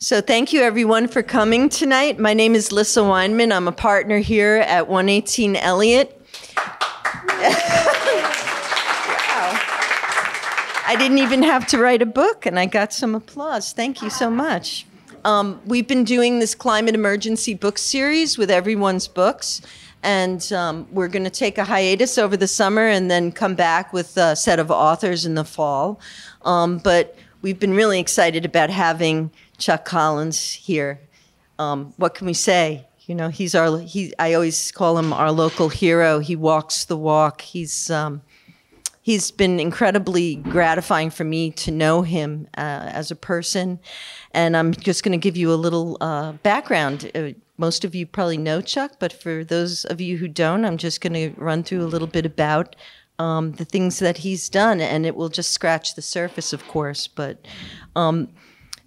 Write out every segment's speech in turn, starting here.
So thank you everyone for coming tonight. My name is Lissa Weinman. I'm a partner here at 118 Elliot. I didn't even have to write a book, and I got some applause. Thank you so much. Um, we've been doing this climate emergency book series with everyone's books, and um, we're going to take a hiatus over the summer and then come back with a set of authors in the fall. Um, but we've been really excited about having Chuck Collins here. Um, what can we say? You know, he's our. He. I always call him our local hero. He walks the walk. He's um, he's been incredibly gratifying for me to know him uh, as a person. And I'm just going to give you a little uh, background. Uh, most of you probably know Chuck, but for those of you who don't, I'm just going to run through a little bit about um, the things that he's done, and it will just scratch the surface, of course. But um,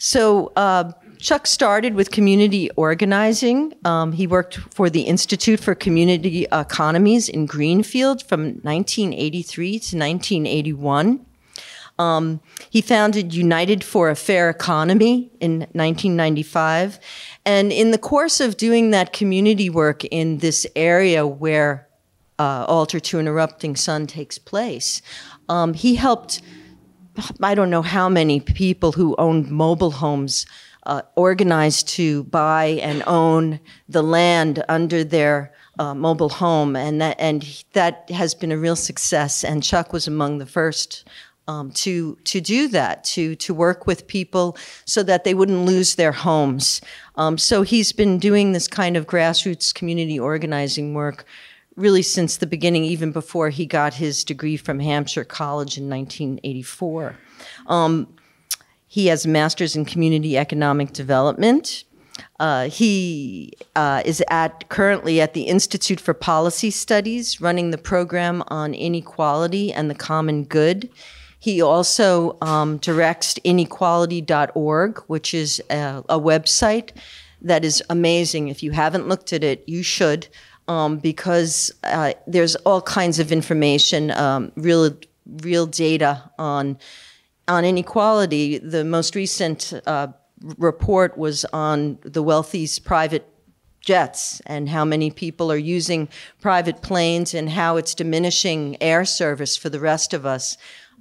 so uh, Chuck started with community organizing. Um, he worked for the Institute for Community Economics in Greenfield from 1983 to 1981. Um, he founded United for a Fair Economy in 1995. And in the course of doing that community work in this area where uh, Altar to an Erupting Sun takes place, um, he helped, I don't know how many people who owned mobile homes uh, organized to buy and own the land under their uh, mobile home, and that and that has been a real success. And Chuck was among the first um, to to do that, to to work with people so that they wouldn't lose their homes. Um, so he's been doing this kind of grassroots community organizing work really since the beginning, even before he got his degree from Hampshire College in 1984. Um, he has a master's in community economic development. Uh, he uh, is at currently at the Institute for Policy Studies, running the program on inequality and the common good. He also um, directs inequality.org, which is a, a, website that is amazing. If you haven't looked at it, you should, um, because uh, there's all kinds of information, um, real real data on on inequality, the most recent uh, report was on the wealthy's private jets and how many people are using private planes and how it's diminishing air service for the rest of us.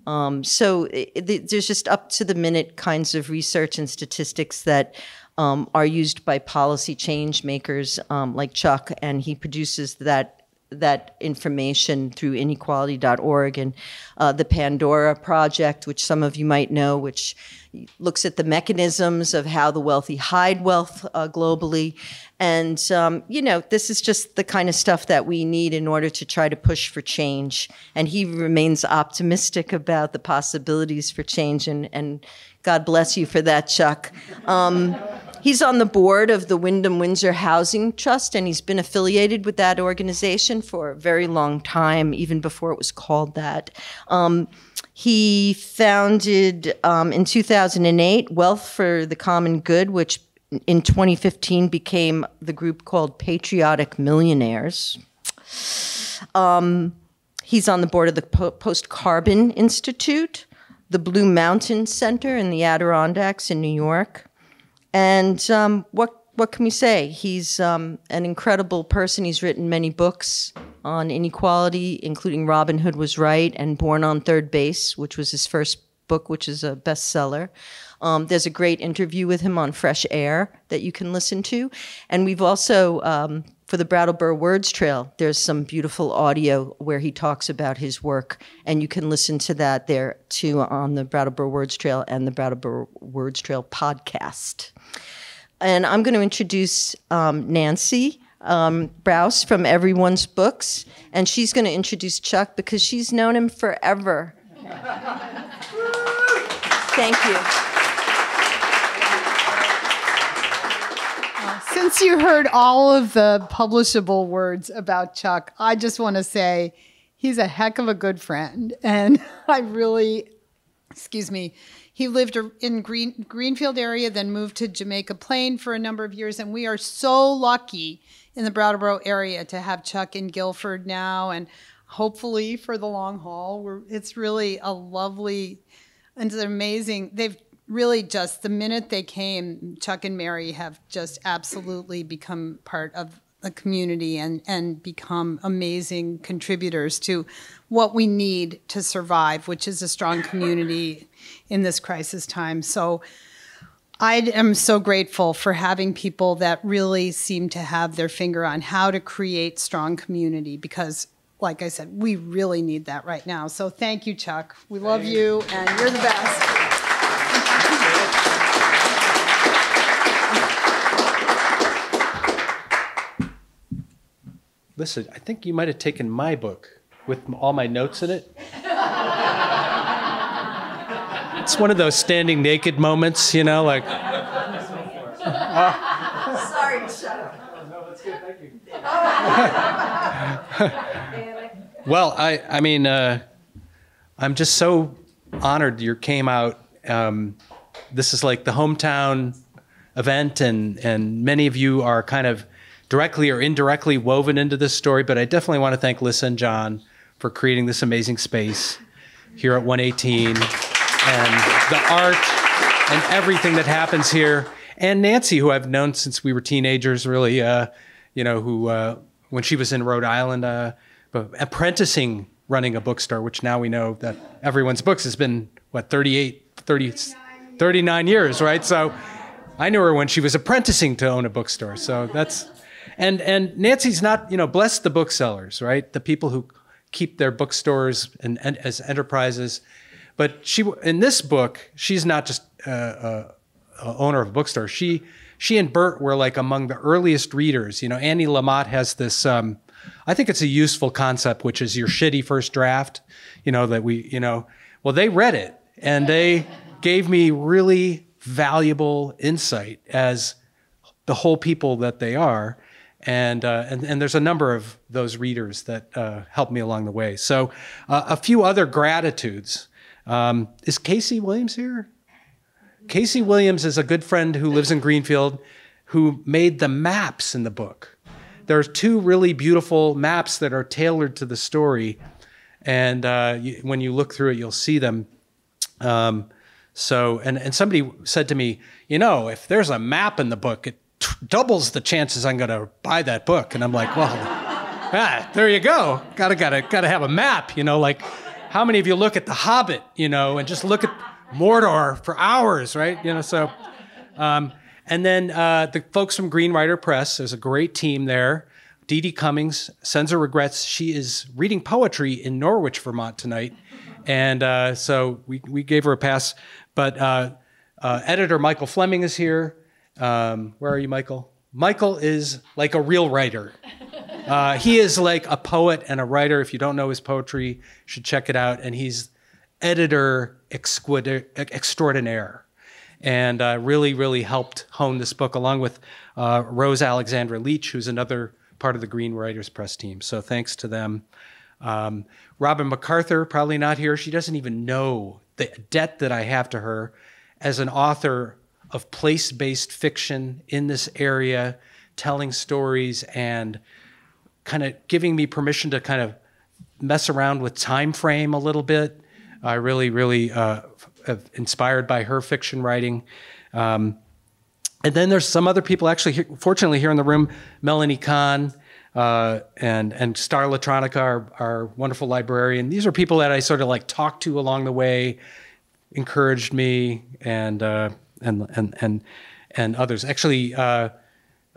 Um, so it, it, there's just up to the minute kinds of research and statistics that um, are used by policy change makers um, like Chuck, and he produces that that information through inequality.org and uh, the Pandora Project, which some of you might know, which looks at the mechanisms of how the wealthy hide wealth uh, globally. And, um, you know, this is just the kind of stuff that we need in order to try to push for change. And he remains optimistic about the possibilities for change. And, and God bless you for that, Chuck. Um, He's on the board of the Windham Windsor Housing Trust, and he's been affiliated with that organization for a very long time, even before it was called that. Um, he founded um, in 2008 Wealth for the Common Good, which in 2015 became the group called Patriotic Millionaires. Um, he's on the board of the Post Carbon Institute, the Blue Mountain Center in the Adirondacks in New York. And um, what what can we say? He's um, an incredible person. He's written many books on inequality, including Robin Hood Was Right and Born on Third Base, which was his first book, which is a bestseller. Um, there's a great interview with him on Fresh Air that you can listen to. And we've also, um, for the Brattleboro Words Trail, there's some beautiful audio where he talks about his work. And you can listen to that there too on the Brattleboro Words Trail and the Brattleboro Words Trail podcast. And I'm going to introduce um, Nancy um, Braus from Everyone's Books, and she's going to introduce Chuck because she's known him forever. Thank you. Since you heard all of the publishable words about Chuck, I just want to say he's a heck of a good friend. And I really, excuse me, he lived in Green, Greenfield area, then moved to Jamaica Plain for a number of years, and we are so lucky in the Brattleboro area to have Chuck in Guilford now, and hopefully for the long haul. We're, it's really a lovely and it's amazing. They've really just the minute they came, Chuck and Mary have just absolutely become part of the community and, and become amazing contributors to what we need to survive, which is a strong community in this crisis time. So I am so grateful for having people that really seem to have their finger on how to create strong community because like I said, we really need that right now. So thank you, Chuck. We love you, and you're the best. Listen, I think you might have taken my book with all my notes in it. it's one of those standing naked moments, you know, like. Sorry, Chuck. well, I, I mean, uh, I'm just so honored you came out. Um, this is like the hometown event, and and many of you are kind of directly or indirectly woven into this story. But I definitely want to thank Lissa and John for creating this amazing space here at 118, and the art and everything that happens here. And Nancy, who I've known since we were teenagers, really, uh, you know, who uh, when she was in Rhode Island, uh, apprenticing running a bookstore, which now we know that everyone's books has been, what, 38, 30, 39 years, right? So I knew her when she was apprenticing to own a bookstore. So that's, and, and Nancy's not, you know, bless the booksellers, right? The people who keep their bookstores and, and as enterprises. But she, in this book, she's not just uh, uh, a owner of a bookstore. She, she and Bert were like among the earliest readers. You know, Annie Lamott has this, um, I think it's a useful concept, which is your shitty first draft, you know, that we, you know, well, they read it and they gave me really valuable insight as the whole people that they are. And, uh, and, and there's a number of those readers that uh, helped me along the way. So uh, a few other gratitudes. Um, is Casey Williams here? Casey Williams is a good friend who lives in Greenfield who made the maps in the book. There's two really beautiful maps that are tailored to the story. And uh, you, when you look through it, you'll see them. Um, so, and, and somebody said to me, you know, if there's a map in the book, it t- doubles the chances I'm going to buy that book. And I'm like, well, ah, there you go. Gotta, gotta, gotta have a map, you know, like how many of you look at The Hobbit, you know, and just look at Mordor for hours, right? You know, so. Um, and then uh, the folks from Green Writer Press, there's a great team there. Dede Cummings sends her regrets. She is reading poetry in Norwich, Vermont tonight. And uh, so we, we gave her a pass. But uh, uh editor Michael Fleming is here. Um, where are you, Michael? Michael is like a real writer. Uh, he is like a poet and a writer. If you don't know his poetry, you should check it out. And he's editor extraordinaire and uh, really, really helped hone this book along with uh, Rose Alexandra Leach, who's another part of the Green Writers Press team. So thanks to them. Um, Robin MacArthur, probably not here. She doesn't even know the debt that I have to her as an author of place based fiction in this area, telling stories and kind of giving me permission to kind of mess around with time frame a little bit I really, really uh, inspired by her fiction writing. Um, and then there's some other people actually, here, fortunately, here in the room, Melanie Kahn uh, and and Starr LaTronica, our, our wonderful librarian. These are people that I sort of like talked to along the way, encouraged me, and uh, and and and and others. Actually, uh,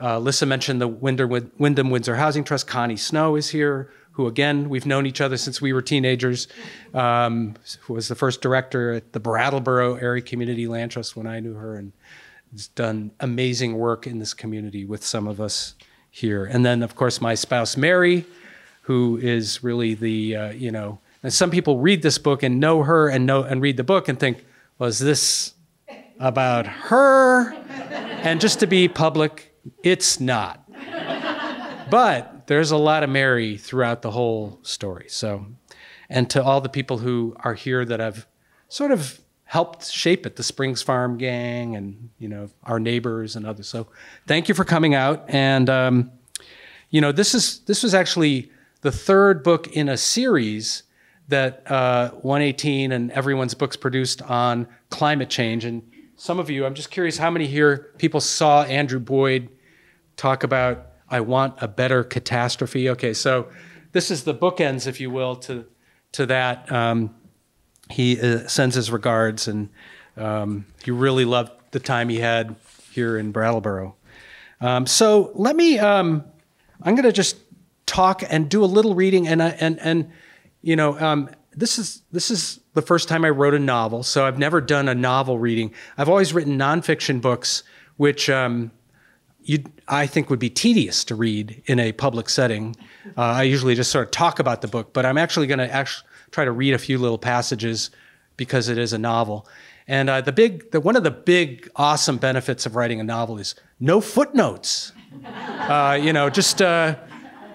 uh Lissa mentioned the Windham, Windsor Housing Trust. Connie Snow is here who again we've known each other since we were teenagers, um, who was the first director at the Brattleboro Area Community Land Trust when I knew her, and has done amazing work in this community with some of us here. And then of course my spouse Mary, who is really the uh, you know, and some people read this book and know her and know and read the book and think, was this about her? and just to be public, it's not. But there's a lot of Mary throughout the whole story. So, and to all the people who are here that have sort of helped shape it, the Springs Farm gang and, you know, our neighbors and others. So thank you for coming out. And, um, you know, this is, this was actually the third book in a series that uh, 118 and everyone's books produced on climate change. And some of you, I'm just curious how many here people saw Andrew Boyd talk about I want a better catastrophe. Okay, so this is the bookends, if you will, to to that. Um, he uh, sends his regards, and um, he really loved the time he had here in Brattleboro. Um, so let me. Um, I'm going to just talk and do a little reading, and and and you know, um, this is this is the first time I wrote a novel, so I've never done a novel reading. I've always written nonfiction books, which um, I think would be tedious to read in a public setting. Uh, I usually just sort of talk about the book, but I'm actually going to actually try to read a few little passages because it is a novel. And uh, the big, the, one of the big awesome benefits of writing a novel is no footnotes. Uh, you know, just uh,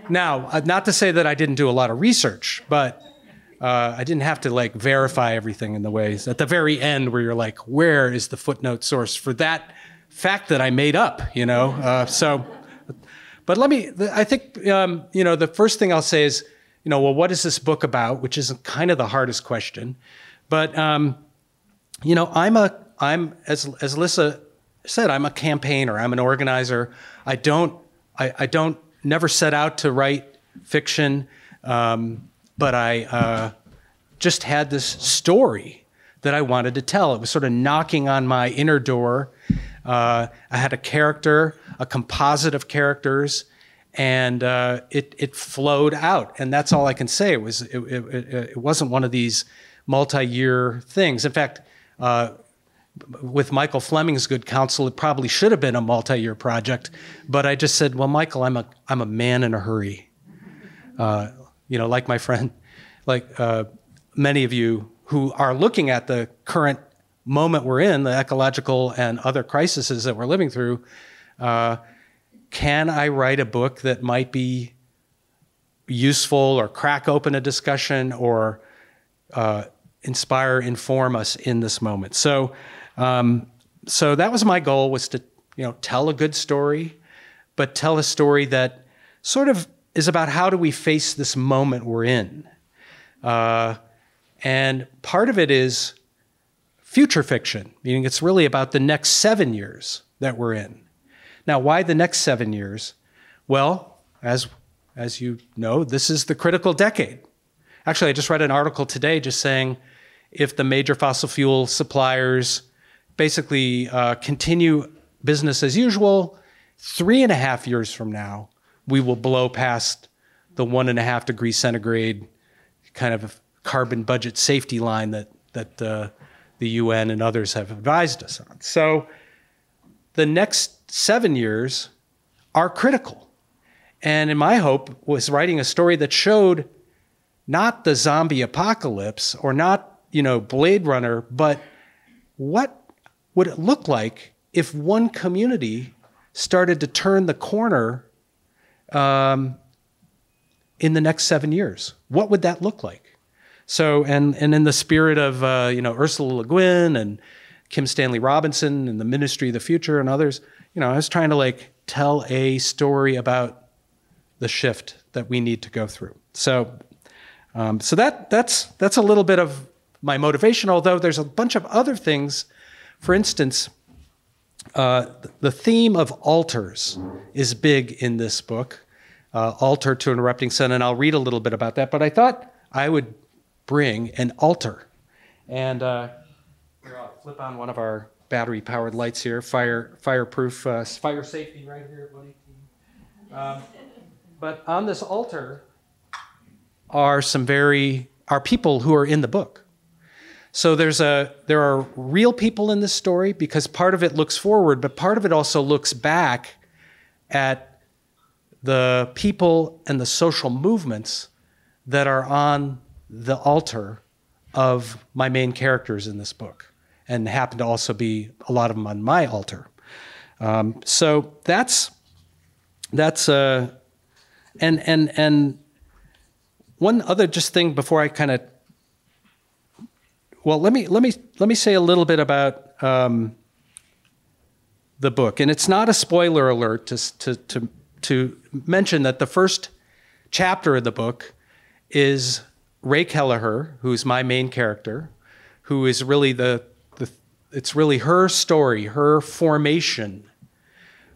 now, uh, not to say that I didn't do a lot of research, but uh, I didn't have to like verify everything in the ways at the very end where you're like, where is the footnote source for that fact that I made up, you know? Uh, so, but let me, I think, um, you know, the first thing I'll say is, you know, well, what is this book about? Which is kind of the hardest question. But, um, you know, I'm a, I'm, as, as Lissa said, I'm a campaigner, I'm an organizer. I don't, I, I don't, never set out to write fiction, um, but I uh, just had this story that I wanted to tell. It was sort of knocking on my inner door uh, I had a character, a composite of characters, and uh, it it flowed out, and that's all I can say. It was it, it, it wasn't one of these multi-year things. In fact. Uh, with Michael Fleming's good counsel, it probably should have been a multi-year project, but I just said, "Well, Michael, I'm a I'm a man in a hurry." Uh, you know, like my friend, like uh, many of you who are looking at the current moment we're in, the ecological and other crises that we're living through, uh, can I write a book that might be useful or crack open a discussion or uh, inspire, inform us in this moment? So, um, so that was my goal was to you know tell a good story, but tell a story that sort of is about how do we face this moment we're in. Uh, and part of it is future fiction, meaning it's really about the next seven years that we're in. Now, why the next seven years? Well, as, as you know, this is the critical decade. Actually, I just read an article today just saying if the major fossil fuel suppliers basically uh, continue business as usual, three and a half years from now, we will blow past the one and a half degree centigrade kind of carbon budget safety line that that uh, the UN and others have advised us on. So the next seven years are critical. And in my hope was writing a story that showed not the zombie apocalypse or not, you know, Blade Runner, but what would it look like if one community started to turn the corner um, in the next seven years? What would that look like? So, and and in the spirit of uh, you know Ursula Le Guin and Kim Stanley Robinson and the Ministry of the Future and others, you know, I was trying to like tell a story about the shift that we need to go through. So, um, so that that's that's a little bit of my motivation. Although there's a bunch of other things. For instance, uh, the theme of altars is big in this book, uh, Altar to an Erupting Sun, and I'll read a little bit about that. But I thought I would bring an altar. And uh, here, I'll flip on one of our battery powered lights here, fire, fireproof, uh, fire safety right here at 118. Um, but on this altar are some very, are people who are in the book. So there's a there are real people in this story because part of it looks forward, but part of it also looks back at the people and the social movements that are on the altar of my main characters in this book, and happen to also be a lot of them on my altar. Um, so that's that's uh, and and and one other just thing before I kind of well let me let me let me say a little bit about um, the book, and it's not a spoiler alert to to to to mention that the first chapter of the book is Ray Kelleher, who's my main character, who is really the, the it's really her story, her formation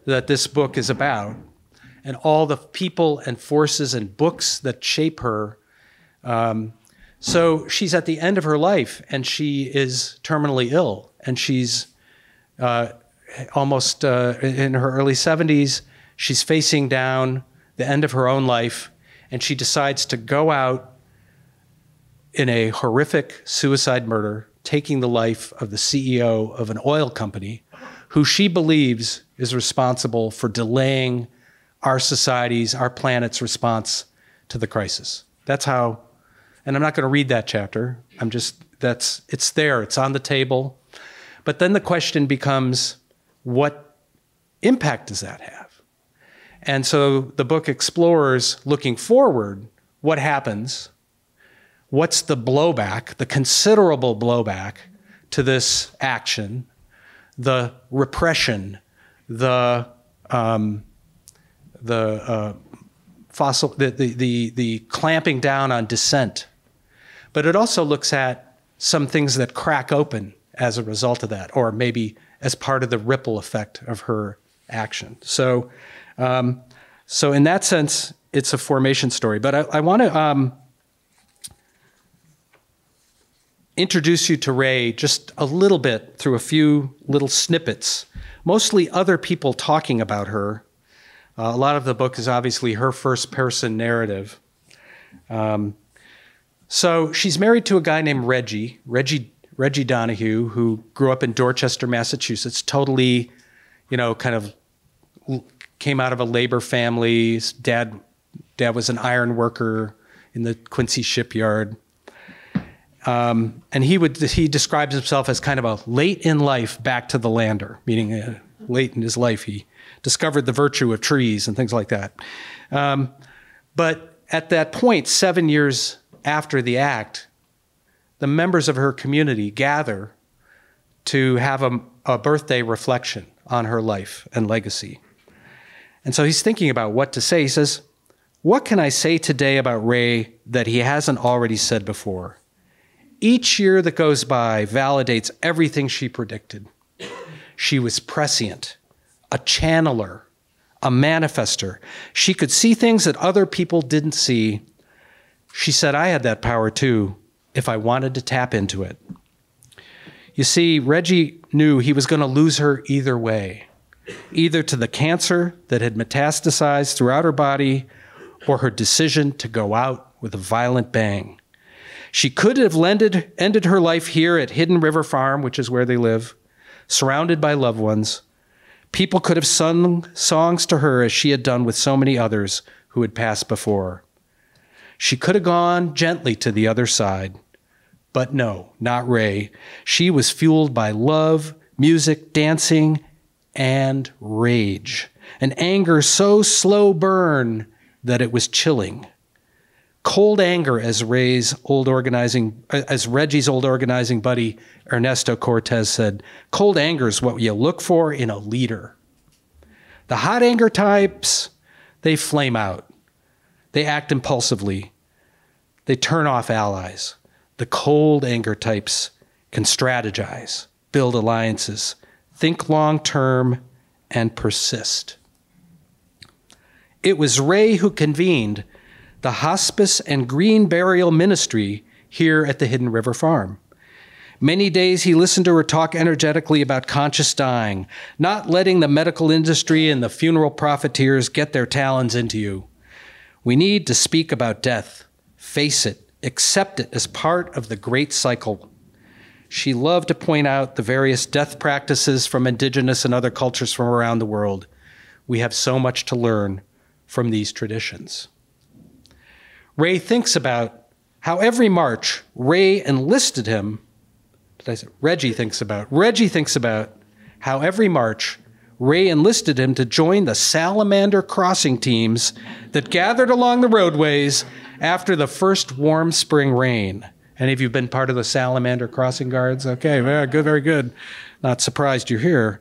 that this book is about, and all the people and forces and books that shape her. Um, so she's at the end of her life and she is terminally ill and she's uh, almost uh, in her early 70s. She's facing down the end of her own life and she decides to go out in a horrific suicide murder, taking the life of the CEO of an oil company who she believes is responsible for delaying our society's, our planet's response to the crisis. That's how, and I'm not going to read that chapter. I'm just, that's, it's there, it's on the table. But then the question becomes what impact does that have? And so the book explores looking forward what happens, what's the blowback, the considerable blowback to this action, the repression, the um, the uh, fossil the, the, the the clamping down on dissent, but it also looks at some things that crack open as a result of that, or maybe as part of the ripple effect of her action. So, um, so in that sense, it's a formation story. But I, I want to um, introduce you to Ray just a little bit through a few little snippets, mostly other people talking about her. Uh, a lot of the book is obviously her first person narrative. Um, so she's married to a guy named Reggie, Reggie Reggie Donahue, who grew up in Dorchester, Massachusetts, totally, you know, kind of came out of a labor family. Dad, dad was an iron worker in the Quincy shipyard. Um, and he would he describes himself as kind of a late in life back to the lander, meaning uh, late in his life he discovered the virtue of trees and things like that. Um, but at that point, seven years after the act, the members of her community gather to have a, a birthday reflection on her life and legacy. And so he's thinking about what to say. He says, What can I say today about Ray that he hasn't already said before? Each year that goes by validates everything she predicted. She was prescient, a channeler, a manifester. She could see things that other people didn't see. She said, I had that power too if I wanted to tap into it. You see, Reggie knew he was going to lose her either way either to the cancer that had metastasized throughout her body or her decision to go out with a violent bang. She could have ended, ended her life here at Hidden River Farm, which is where they live, surrounded by loved ones. People could have sung songs to her as she had done with so many others who had passed before. She could have gone gently to the other side. But no, not Ray. She was fueled by love, music, dancing, and rage. An anger so slow burn that it was chilling. Cold anger, as Ray's old organizing, uh, as Reggie's old organizing buddy Ernesto Cortés said, cold anger is what you look for in a leader. The hot anger types, they flame out. They act impulsively. They turn off allies. The cold anger types can strategize, build alliances, think long term, and persist. It was Ray who convened the hospice and green burial ministry here at the Hidden River Farm. Many days he listened to her talk energetically about conscious dying, not letting the medical industry and the funeral profiteers get their talons into you. We need to speak about death, face it, accept it as part of the great cycle. She loved to point out the various death practices from indigenous and other cultures from around the world. We have so much to learn from these traditions. Ray thinks about how every March Ray enlisted him. Did I say Reggie thinks about? Reggie thinks about how every March Ray enlisted him to join the salamander crossing teams that gathered along the roadways after the first warm spring rain. Any of you been part of the salamander crossing guards? Okay, very good, very good. Not surprised you're here.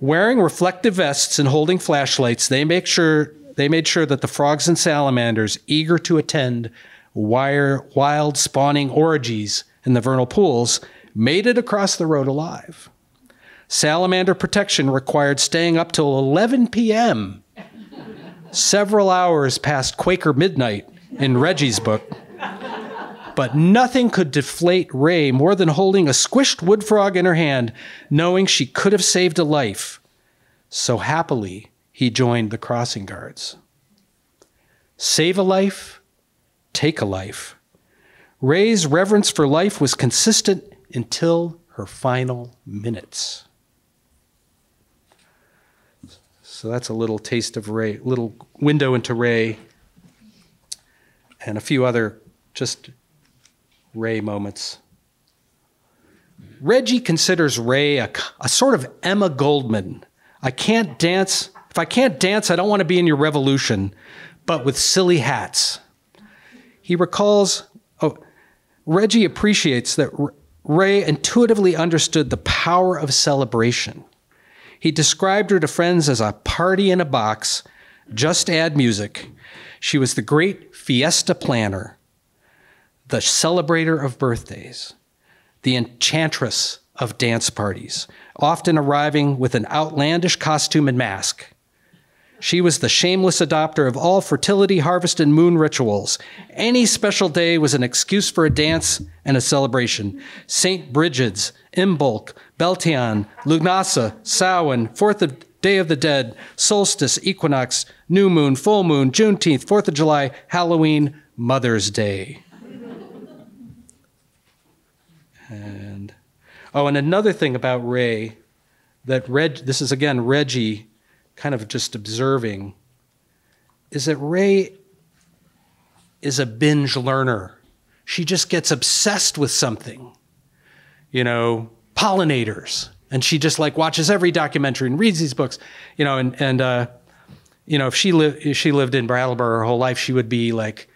Wearing reflective vests and holding flashlights, they make sure they made sure that the frogs and salamanders, eager to attend wire, wild spawning orgies in the vernal pools, made it across the road alive. Salamander protection required staying up till 11 p.m., several hours past Quaker midnight in Reggie's book. But nothing could deflate Ray more than holding a squished wood frog in her hand, knowing she could have saved a life. So happily, he joined the crossing guards. Save a life, take a life. Ray's reverence for life was consistent until her final minutes. So that's a little taste of Ray, little window into Ray, and a few other just Ray moments. Reggie considers Ray a, a sort of Emma Goldman. I can't dance. If I can't dance, I don't want to be in your revolution, but with silly hats. He recalls, oh, Reggie appreciates that Ray intuitively understood the power of celebration. He described her to friends as a party in a box, just add music. She was the great fiesta planner, the celebrator of birthdays, the enchantress of dance parties, often arriving with an outlandish costume and mask. She was the shameless adopter of all fertility, harvest, and moon rituals. Any special day was an excuse for a dance and a celebration. St. Brigid's, Imbolc, Beltane, Lughnasadh, Samhain, Fourth of Day of the Dead, Solstice, Equinox, New Moon, Full Moon, Juneteenth, Fourth of July, Halloween, Mother's Day. and oh, and another thing about Ray that Reg, this is again Reggie kind of just observing, is that Ray is a binge learner. She just gets obsessed with something, you know, pollinators. And she just like watches every documentary and reads these books, you know, and, and, uh, you know, if she lived, if she lived in Brattleboro her whole life, she would be like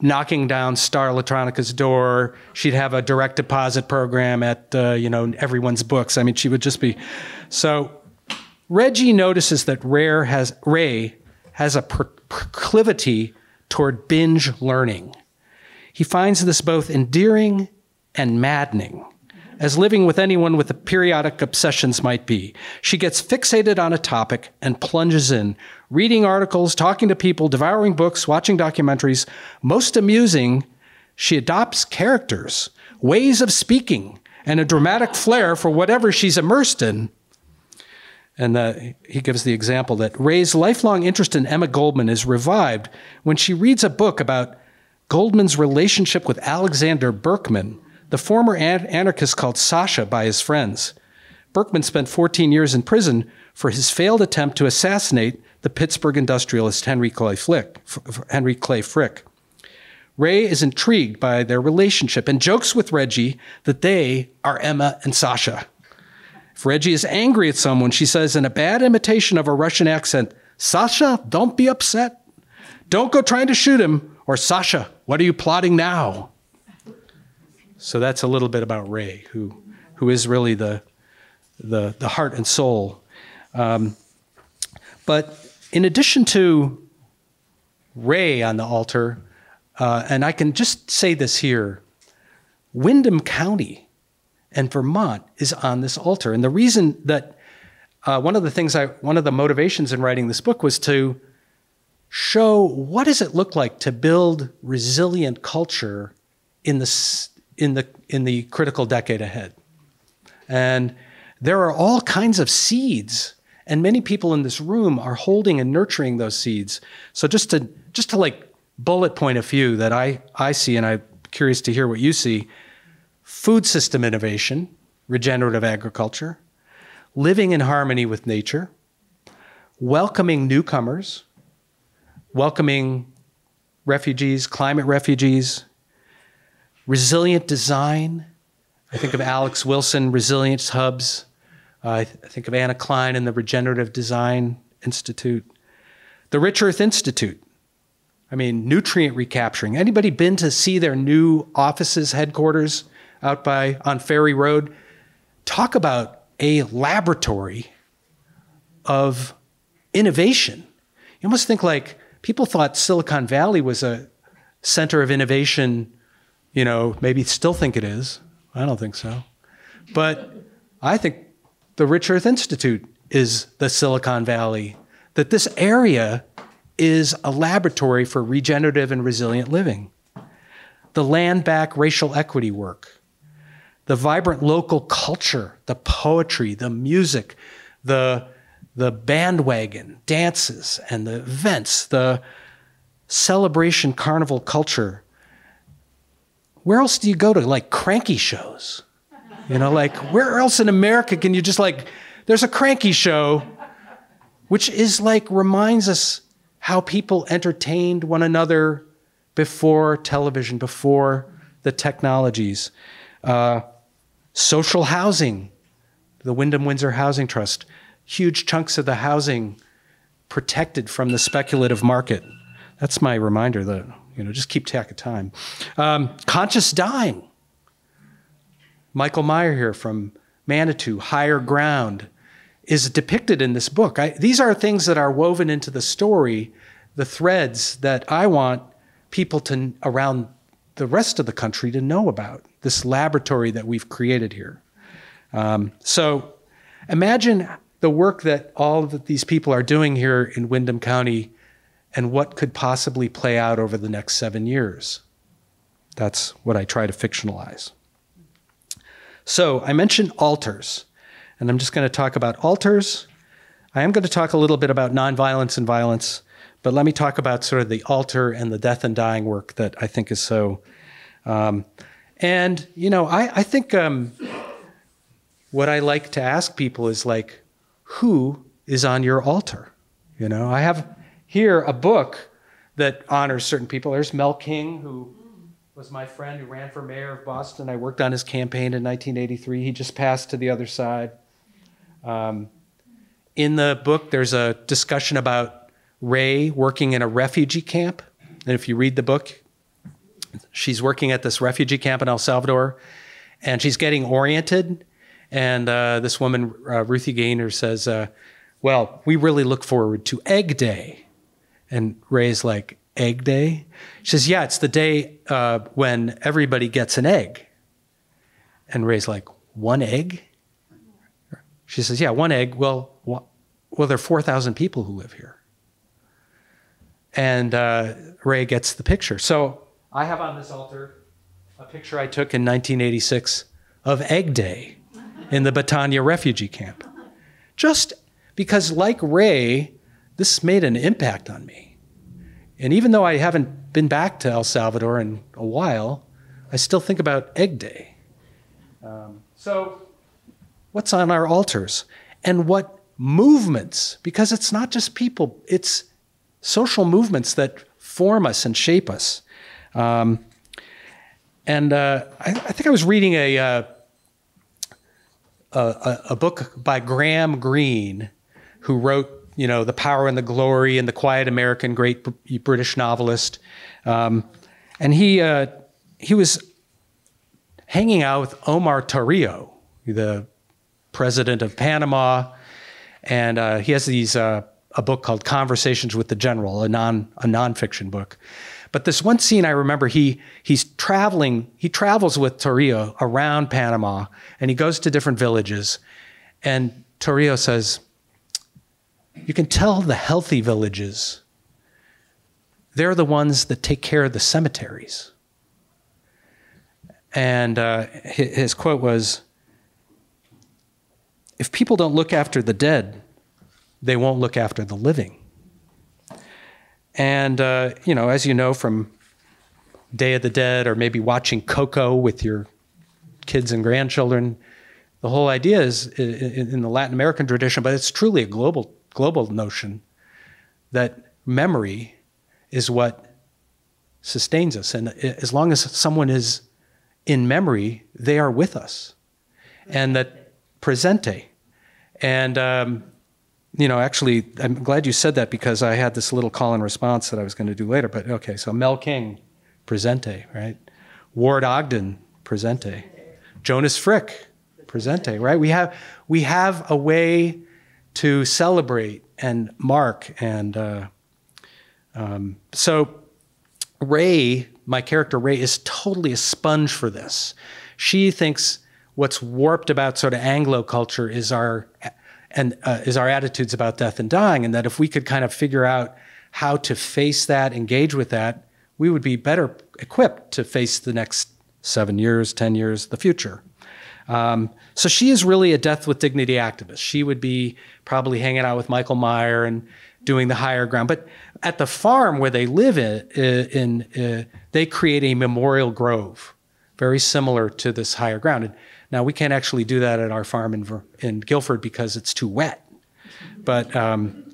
knocking down Starr LaTronica's door. She'd have a direct deposit program at, uh, you know, everyone's books. I mean, she would just be, so Reggie notices that Rare has, Ray has a proclivity toward binge learning. He finds this both endearing and maddening, as living with anyone with the periodic obsessions might be. She gets fixated on a topic and plunges in, reading articles, talking to people, devouring books, watching documentaries. Most amusing, she adopts characters, ways of speaking, and a dramatic flair for whatever she's immersed in. And the, he gives the example that Ray's lifelong interest in Emma Goldman is revived when she reads a book about Goldman's relationship with Alexander Berkman, the former anarchist called Sasha by his friends. Berkman spent 14 years in prison for his failed attempt to assassinate the Pittsburgh industrialist Henry Clay, Flick, Henry Clay Frick. Ray is intrigued by their relationship and jokes with Reggie that they are Emma and Sasha. If Reggie is angry at someone, she says in a bad imitation of a Russian accent, Sasha, don't be upset. Don't go trying to shoot him. Or Sasha, what are you plotting now? So that's a little bit about Ray, who, who is really the, the, the heart and soul. Um, but in addition to Ray on the altar, uh, and I can just say this here Windham County and Vermont is on this altar. And the reason that uh, one of the things I, one of the motivations in writing this book was to show what does it look like to build resilient culture in the, in the, in the critical decade ahead. And there are all kinds of seeds and many people in this room are holding and nurturing those seeds. So just to just to like bullet point a few that I, I see and I'm curious to hear what you see food system innovation, regenerative agriculture, living in harmony with nature, welcoming newcomers, welcoming refugees, climate refugees, resilient design. I think of Alex Wilson, Resilience Hubs. Uh, I, th- I think of Anna Klein and the Regenerative Design Institute. The Rich Earth Institute. I mean, nutrient recapturing. Anybody been to see their new offices, headquarters? Out by on Ferry Road. Talk about a laboratory of innovation. You almost think like people thought Silicon Valley was a center of innovation, you know, maybe still think it is, I don't think so. But I think the Rich Earth Institute is the Silicon Valley, that this area is a laboratory for regenerative and resilient living. The land back racial equity work, the vibrant local culture, the poetry, the music, the, the bandwagon dances and the events, the celebration carnival culture. Where else do you go to like cranky shows? You know, like where else in America can you just like, there's a cranky show, which is like reminds us how people entertained one another before television, before the technologies. Uh, social housing, the Windham Windsor Housing Trust, huge chunks of the housing protected from the speculative market. That's my reminder that, you know, just keep track of time. Um, conscious dying. Michael Meyer here from Manitou, Higher Ground, is depicted in this book. I, these are things that are woven into the story, the threads that I want people to around the rest of the country to know about this laboratory that we've created here. Um, so imagine the work that all of these people are doing here in Windham County and what could possibly play out over the next seven years. That's what I try to fictionalize. So I mentioned altars, and I'm just going to talk about altars. I am going to talk a little bit about nonviolence and violence, but let me talk about sort of the altar and the death and dying work that I think is so. Um, and you know, I, I think um, what I like to ask people is like, who is on your altar? You know, I have here a book that honors certain people. There's Mel King, who was my friend who ran for mayor of Boston. I worked on his campaign in 1983. He just passed to the other side. Um, in the book, there's a discussion about Ray working in a refugee camp. And if you read the book, she's working at this refugee camp in El Salvador and she's getting oriented. And uh, this woman, uh, Ruthie Gaynor, says, uh, Well, we really look forward to Egg Day. And Ray's like, Egg Day? She says, Yeah, it's the day uh, when everybody gets an egg. And Ray's like, One egg? She says, Yeah, one egg. Well, well, there are 4,000 people who live here. And uh, Ray gets the picture. So I have on this altar a picture I took in 1986 of Egg Day in the Betania refugee camp. Just because, like Ray, this made an impact on me. And even though I haven't been back to El Salvador in a while, I still think about Egg Day. Um, so, what's on our altars? And what movements? Because it's not just people, it's social movements that form us and shape us. Um, and uh, I, I, think I was reading a, uh, a, a book by Graham Greene, who wrote you know, The Power and the Glory and The Quiet American, great British novelist. Um, and he, uh, he was hanging out with Omar Torrijos, the president of Panama. And uh, he has these, uh, a book called Conversations with the General, a, non, a nonfiction book. But this one scene I remember, he, he's traveling, he travels with Torrijos around Panama and he goes to different villages. And Torrijos says, you can tell the healthy villages, they're the ones that take care of the cemeteries. And uh, his quote was If people don't look after the dead, they won't look after the living. And, uh, you know, as you know from Day of the Dead or maybe watching Coco with your kids and grandchildren, the whole idea is in the Latin American tradition, but it's truly a global global notion that memory is what sustains us. And as long as someone is in memory, they are with us. And that presente. And, um, you know, actually, I'm glad you said that because I had this little call and response that I was going to do later. But okay, so Mel King, presente, right? Ward Ogden, presente. Jonas Frick, presente, right? We have, we have a way to celebrate and mark. And uh, um, so Ray, my character Ray, is totally a sponge for this. she thinks what's warped about sort of Anglo culture is our and uh, is our attitudes about death and dying, and that if we could kind of figure out how to face that, engage with that, we would be better equipped to face the next seven years, ten years, the future. Um, so she is really a death with dignity activist. She would be probably hanging out with Michael Meyer and doing the higher ground. But at the farm where they live in, in, uh, they create a memorial grove, very similar to this higher ground. And now we can't actually do that at our farm in, in Guilford because it's too wet. But um,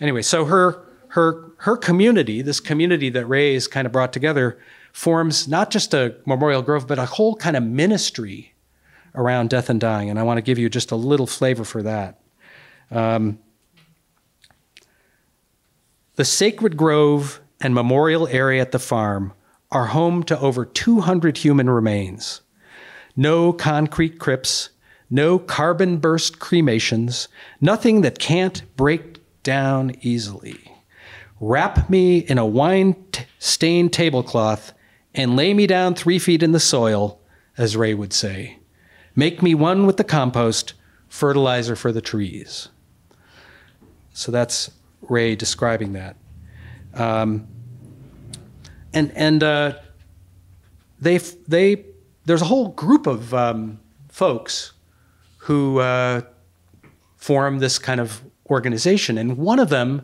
anyway, so her her her community, this community that Ray Ray's kind of brought together, forms not just a memorial grove, but a whole kind of ministry around death and dying. And I want to give you just a little flavor for that. Um, the Sacred Grove and Memorial Area at the farm are home to over 200 human remains. No concrete crypts, no carbon burst cremations, nothing that can't break down easily. Wrap me in a wine stained tablecloth and lay me down three feet in the soil, as Ray would say. Make me one with the compost, fertilizer for the trees. So that's Ray describing that. Um, and and uh, they they there's a whole group of um, folks who uh, form this kind of organization, and one of them,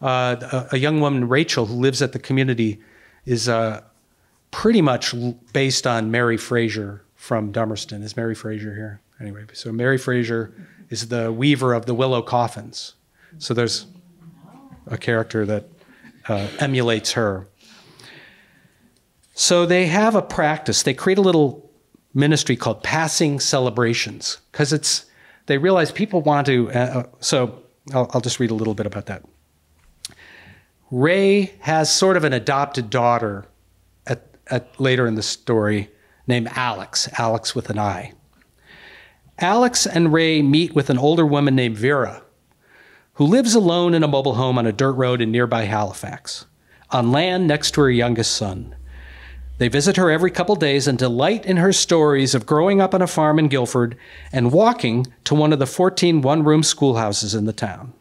uh, a, a, young woman, Rachel, who lives at the community, is uh, pretty much based on Mary Fraser from Dummerston. Is Mary Fraser here? Anyway, so Mary Fraser is the weaver of the willow coffins. So there's a character that uh, emulates her. So they have a practice. They create a little ministry called Passing Celebrations because it's they realize people want to. Uh, uh, so I'll, I'll just read a little bit about that. Ray has sort of an adopted daughter at, at later in the story named Alex, Alex with an I. Alex and Ray meet with an older woman named Vera, who lives alone in a mobile home on a dirt road in nearby Halifax, on land next to her youngest son. They visit her every couple days and delight in her stories of growing up on a farm in Guilford and walking to one of the 14 one room schoolhouses in the town.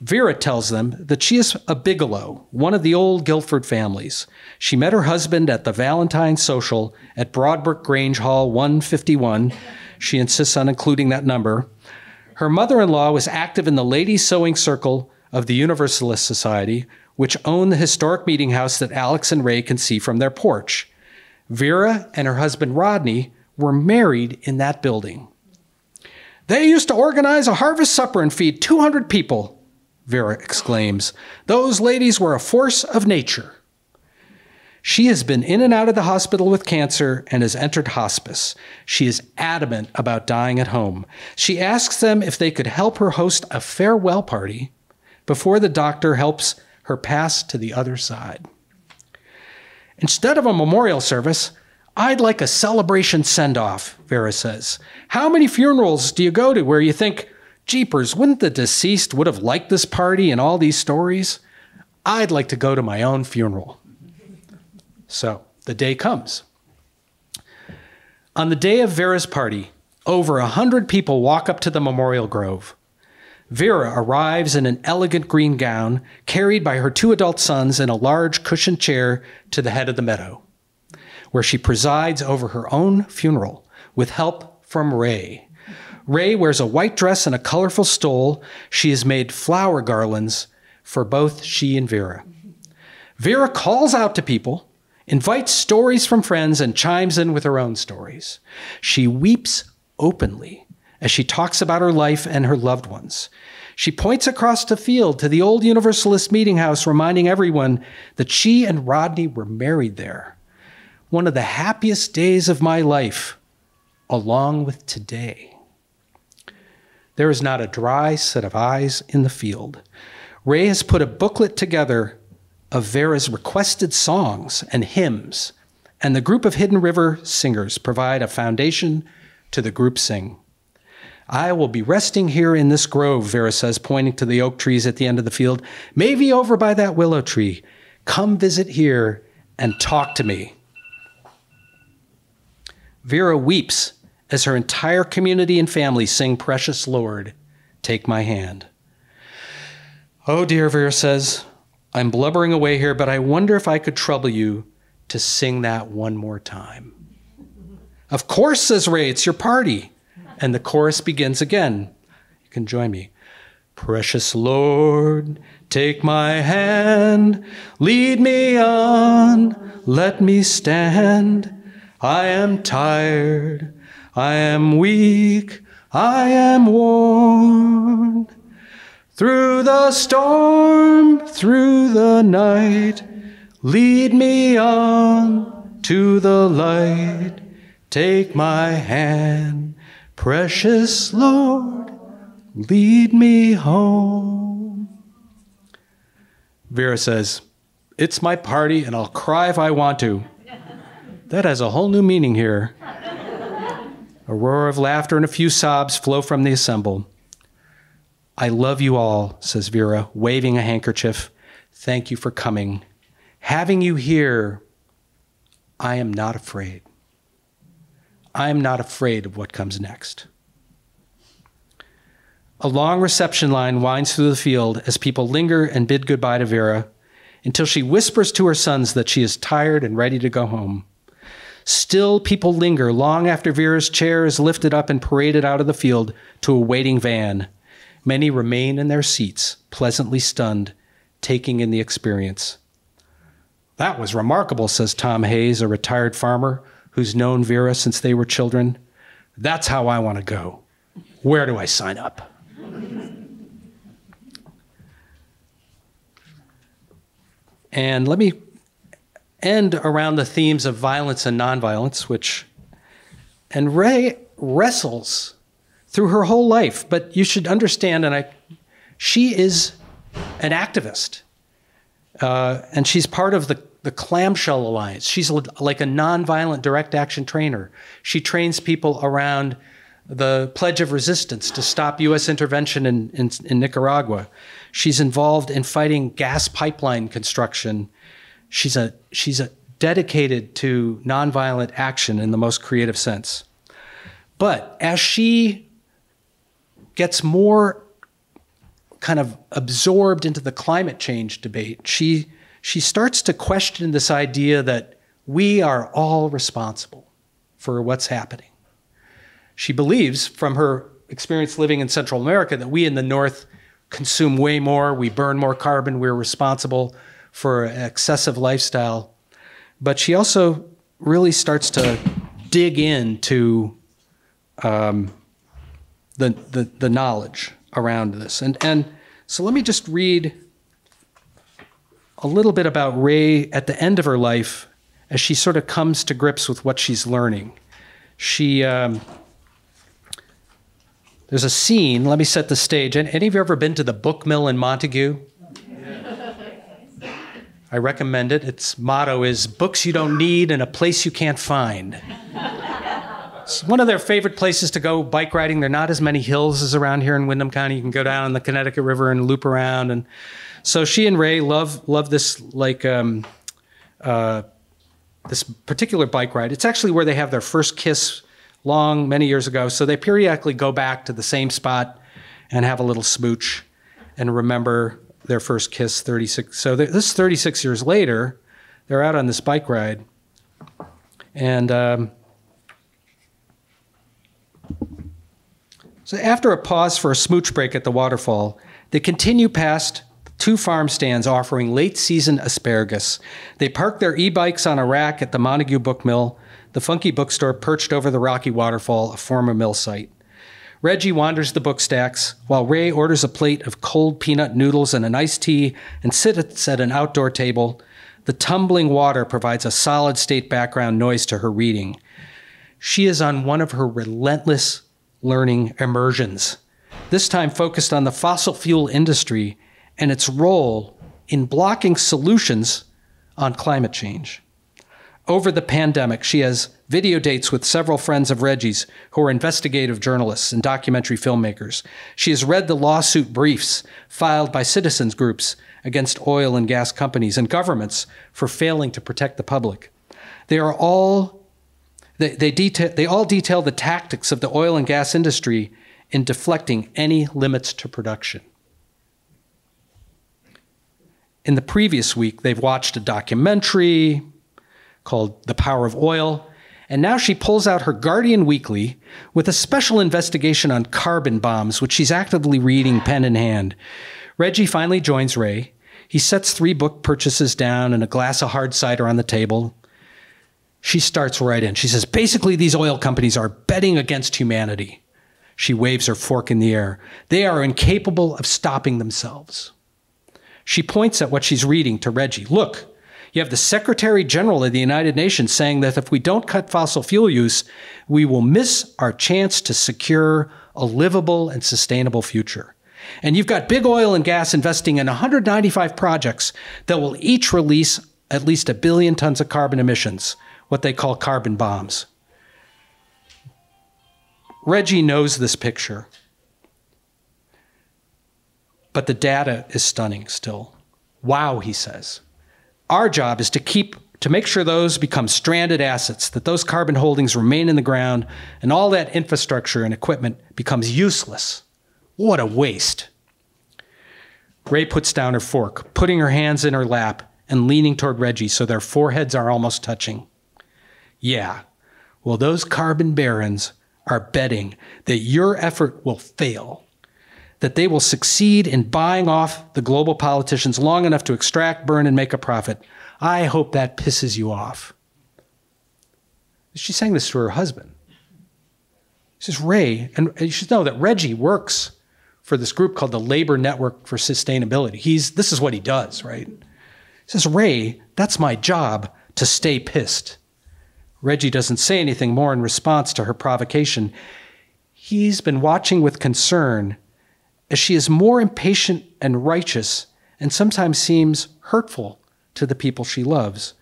Vera tells them that she is a Bigelow, one of the old Guilford families. She met her husband at the Valentine Social at Broadbrook Grange Hall 151. She insists on including that number her mother in law was active in the Ladies Sewing Circle of the Universalist Society, which own the historic meeting house that Alex and Ray can see from their porch. Vera and her husband Rodney were married in that building. They used to organize a harvest supper and feed 200 people, Vera exclaims. Those ladies were a force of nature. She has been in and out of the hospital with cancer and has entered hospice. She is adamant about dying at home. She asks them if they could help her host a farewell party before the doctor helps her past to the other side. Instead of a memorial service, I'd like a celebration send off, Vera says. How many funerals do you go to where you think, Jeepers, wouldn't the deceased would have liked this party and all these stories? I'd like to go to my own funeral. So the day comes. On the day of Vera's party, over a hundred people walk up to the memorial grove. Vera arrives in an elegant green gown, carried by her two adult sons in a large cushioned chair to the head of the meadow, where she presides over her own funeral with help from Ray. Ray wears a white dress and a colorful stole. She has made flower garlands for both she and Vera. Vera calls out to people invites stories from friends, and chimes in with her own stories. She weeps openly as she talks about her life and her loved ones. She points across the field to the old Universalist meeting house, reminding everyone that she and Rodney were married there. One of the happiest days of my life, along with today. There is not a dry set of eyes in the field. Ray has put a booklet together of Vera's requested songs and hymns, and the group of Hidden River singers provide a foundation to the group sing. I will be resting here in this grove, Vera says, pointing to the oak trees at the end of the field, maybe over by that willow tree. Come visit here and talk to me. Vera weeps as her entire community and family sing Precious Lord, Take My Hand. Oh dear, Vera says, I'm blubbering away here, but I wonder if I could trouble you to sing that one more time. Of course, says Ray, it's your party. And the chorus begins again. You can join me. Precious Lord, take my hand, lead me on, let me stand. I am tired, I am weak, I am worn. Through the storm, through the night, lead me on to the light. Take my hand, precious Lord, lead me home. Vera says, It's my party and I'll cry if I want to. That has a whole new meaning here. A roar of laughter and a few sobs flow from the assemble. I love you all, says Vera, waving a handkerchief. Thank you for coming. Having you here, I am not afraid. I am not afraid of what comes next. A long reception line winds through the field as people linger and bid goodbye to Vera until she whispers to her sons that she is tired and ready to go home. Still, people linger long after Vera's chair is lifted up and paraded out of the field to a waiting van. Many remain in their seats, pleasantly stunned, taking in the experience. That was remarkable, says Tom Hayes, a retired farmer who's known Vera since they were children. That's how I want to go. Where do I sign up? And let me end around the themes of violence and nonviolence, which, and Ray wrestles through her whole life. But you should understand, and I, she is an activist, uh, and she's part of the the Clamshell Alliance. She's like a nonviolent direct action trainer. She trains people around the Pledge of Resistance to stop U.S. intervention in, in, in, Nicaragua. She's involved in fighting gas pipeline construction. She's a she's a dedicated to nonviolent action in the most creative sense. But as she gets more kind of absorbed into the climate change debate, she she starts to question this idea that we are all responsible for what's happening. She believes, from her experience living in Central America, that we in the North consume way more, we burn more carbon, we're responsible for an excessive lifestyle. But she also really starts to dig into um, the, the, the knowledge around this. And, and so let me just read a little bit about Ray at the end of her life as she sort of comes to grips with what she's learning. She, um, there's a scene, let me set the stage. Any of you ever been to the book mill in Montague? I recommend it. Its motto is books you don't need and a place you can't find. It's one of their favorite places to go bike riding. There are not as many hills as around here in Windham County. You can go down on the Connecticut River and loop around and so she and Ray love love this like um, uh, this particular bike ride. It's actually where they have their first kiss long many years ago. So they periodically go back to the same spot and have a little smooch and remember their first kiss 36 so this is 36 years later they're out on this bike ride and um, so after a pause for a smooch break at the waterfall they continue past two farm stands offering late season asparagus. They park their e bikes on a rack at the Montague Book Mill, the funky bookstore perched over the rocky waterfall, a former mill site. Reggie wanders the book stacks while Ray orders a plate of cold peanut noodles and an iced tea and sits at an outdoor table. The tumbling water provides a solid state background noise to her reading. She is on one of her relentless learning immersions, this time focused on the fossil fuel industry and its role in blocking solutions on climate change. Over the pandemic, she has video dates with several friends of Reggie's who are investigative journalists and documentary filmmakers. She has read the lawsuit briefs filed by citizens groups against oil and gas companies and governments for failing to protect the public. They are all They, they, detail, they all detail the tactics of the oil and gas industry in deflecting any limits to production. In the previous week, they've watched a documentary called The Power of Oil, and now she pulls out her Guardian Weekly with a special investigation on carbon bombs, which she's actively reading pen in hand. Reggie finally joins Ray. He sets three book purchases down and a glass of hard cider on the table. She starts right in. She says, basically, these oil companies are betting against humanity. She waves her fork in the air. They are incapable of stopping themselves. She points at what she's reading to Reggie. Look, you have the Secretary General of the United Nations saying that if we don't cut fossil fuel use, we will miss our chance to secure a livable and sustainable future. And you've got big oil and gas investing in 195 projects that will each release at least a billion tons of carbon emissions, what they call carbon bombs. Reggie knows this picture, but the data is stunning still. Wow, he says. Our job is to keep to make sure those become stranded assets, that those carbon holdings remain in the ground, and all that infrastructure and equipment becomes useless. What a waste. Ray puts down her fork, putting her hands in her lap and leaning toward Reggie so their foreheads are almost touching. Yeah, well, those carbon barons are betting that your effort will fail, that they will succeed in buying off the global politicians long enough to extract, burn, and make a profit. I hope that pisses you off. She's saying this to her husband. She says, Ray, and you should know that Reggie works for this group called the Labor Network for Sustainability. He's this is what he does, right? He says, Ray, that's my job to stay pissed. Reggie doesn't say anything more in response to her provocation. He's been watching with concern as she is more impatient and righteous and sometimes seems hurtful to the people she loves.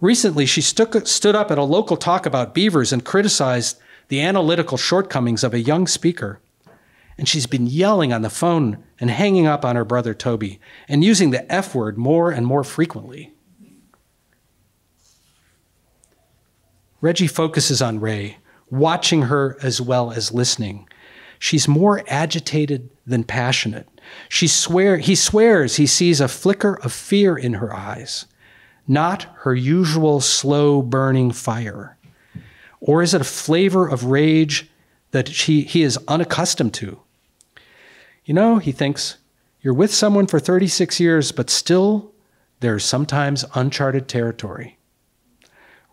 Recently, she stood up at a local talk about beavers and criticized the analytical shortcomings of a young speaker and she's been yelling on the phone and hanging up on her brother Toby and using the F word more and more frequently. Reggie focuses on Ray, watching her as well as listening. She's more agitated than passionate. She swear, he swears he sees a flicker of fear in her eyes, not her usual slow burning fire. Or is it a flavor of rage that she, he is unaccustomed to? You know, he thinks, you're with someone for 36 years, but still there's sometimes uncharted territory.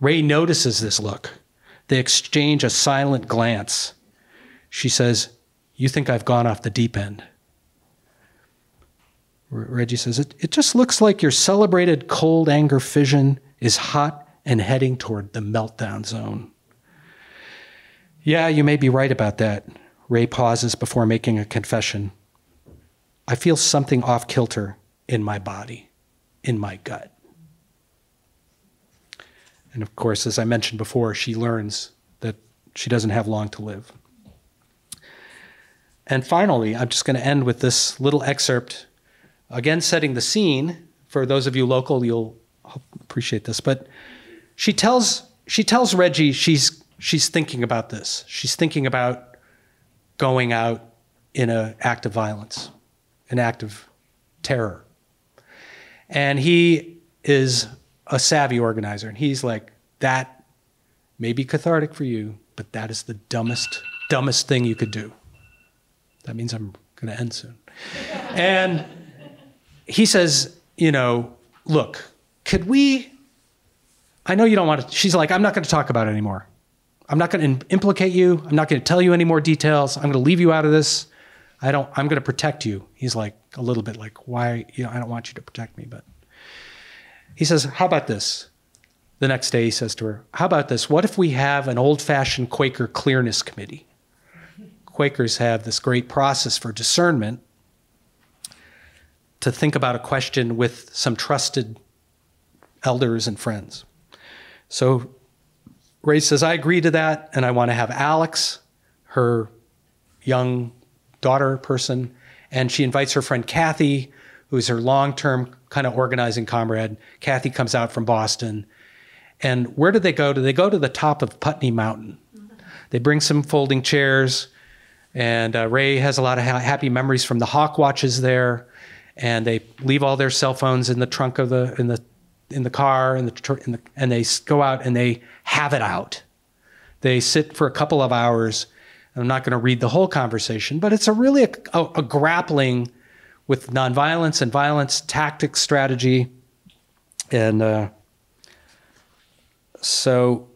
Ray notices this look. They exchange a silent glance. She says, You think I've gone off the deep end? Reggie says, it, it just looks like your celebrated cold anger fission is hot and heading toward the meltdown zone. Yeah, you may be right about that. Ray pauses before making a confession. I feel something off kilter in my body, in my gut. And of course, as I mentioned before, she learns that she doesn't have long to live. And finally, I'm just going to end with this little excerpt, again, setting the scene. For those of you local, you'll appreciate this. But she tells, she tells Reggie she's, she's thinking about this. She's thinking about going out in an act of violence an act of terror. And he is a savvy organizer. And he's like, that may be cathartic for you, but that is the dumbest, dumbest thing you could do. That means I'm going to end soon. and he says, you know, look, could we? I know you don't want to. She's like, I'm not going to talk about it anymore. I'm not going to implicate you. I'm not going to tell you any more details. I'm going to leave you out of this. I don't, I'm going to protect you. He's like a little bit like, why, you know, I don't want you to protect me. But he says, how about this? The next day he says to her, how about this? What if we have an old fashioned Quaker clearness committee? Quakers have this great process for discernment to think about a question with some trusted elders and friends. So Ray says, I agree to that, and I want to have Alex, her young daughter person, and she invites her friend Kathy, who's her long term kind of organizing comrade. Kathy comes out from Boston, And where do they go? Do they go to the top of Putney Mountain? They bring some folding chairs, and uh, Ray has a lot of ha- happy memories from the hawk watches there. And they leave all their cell phones in the trunk of the in the in the car, in the, tr- in the and they go out and they have it out. They sit for a couple of hours. I'm not going to read the whole conversation, but it's a really a, a, a grappling with nonviolence and violence, tactics, strategy, and uh, so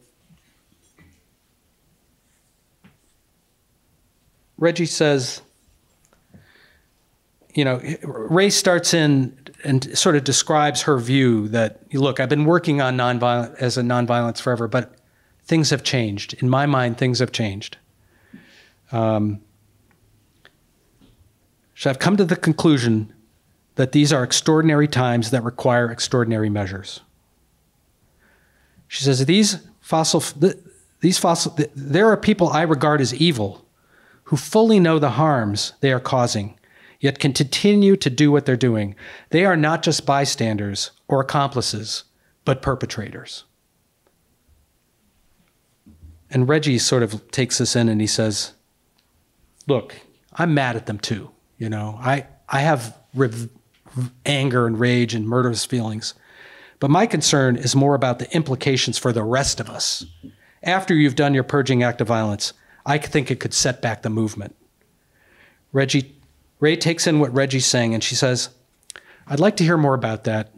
Reggie says, you know, Ray starts in and sort of describes her view that, look, I've been working on nonviolence as a nonviolence forever, but things have changed. In my mind, things have changed. Um, so I've come to the conclusion that these are extraordinary times that require extraordinary measures. She says these fossil, these fossil, there are people I regard as evil who fully know the harms they are causing, yet can continue to do what they're doing. They are not just bystanders or accomplices, but perpetrators. And Reggie sort of takes this in and he says, Look, I'm mad at them too. You know, I, I have rev- anger and rage and murderous feelings. But my concern is more about the implications for the rest of us. After you've done your purging act of violence, I think it could set back the movement. Reggie, Ray takes in what Reggie's saying and she says, I'd like to hear more about that,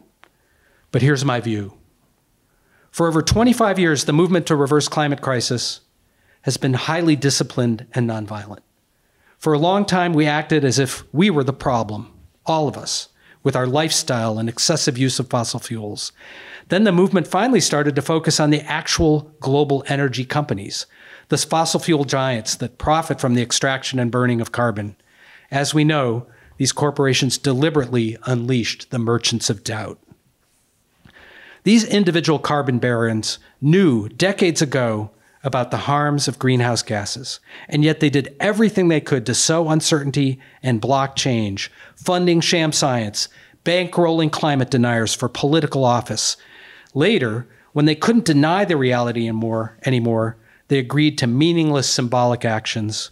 but here's my view. For over 25 years, the movement to reverse climate crisis has been highly disciplined and nonviolent. For a long time, we acted as if we were the problem, all of us, with our lifestyle and excessive use of fossil fuels. Then the movement finally started to focus on the actual global energy companies, the fossil fuel giants that profit from the extraction and burning of carbon. As we know, these corporations deliberately unleashed the merchants of doubt. These individual carbon barons knew decades ago about the harms of greenhouse gases, and yet they did everything they could to sow uncertainty and block change, funding sham science, bankrolling climate deniers for political office. Later, when they couldn't deny the reality anymore, anymore they agreed to meaningless symbolic actions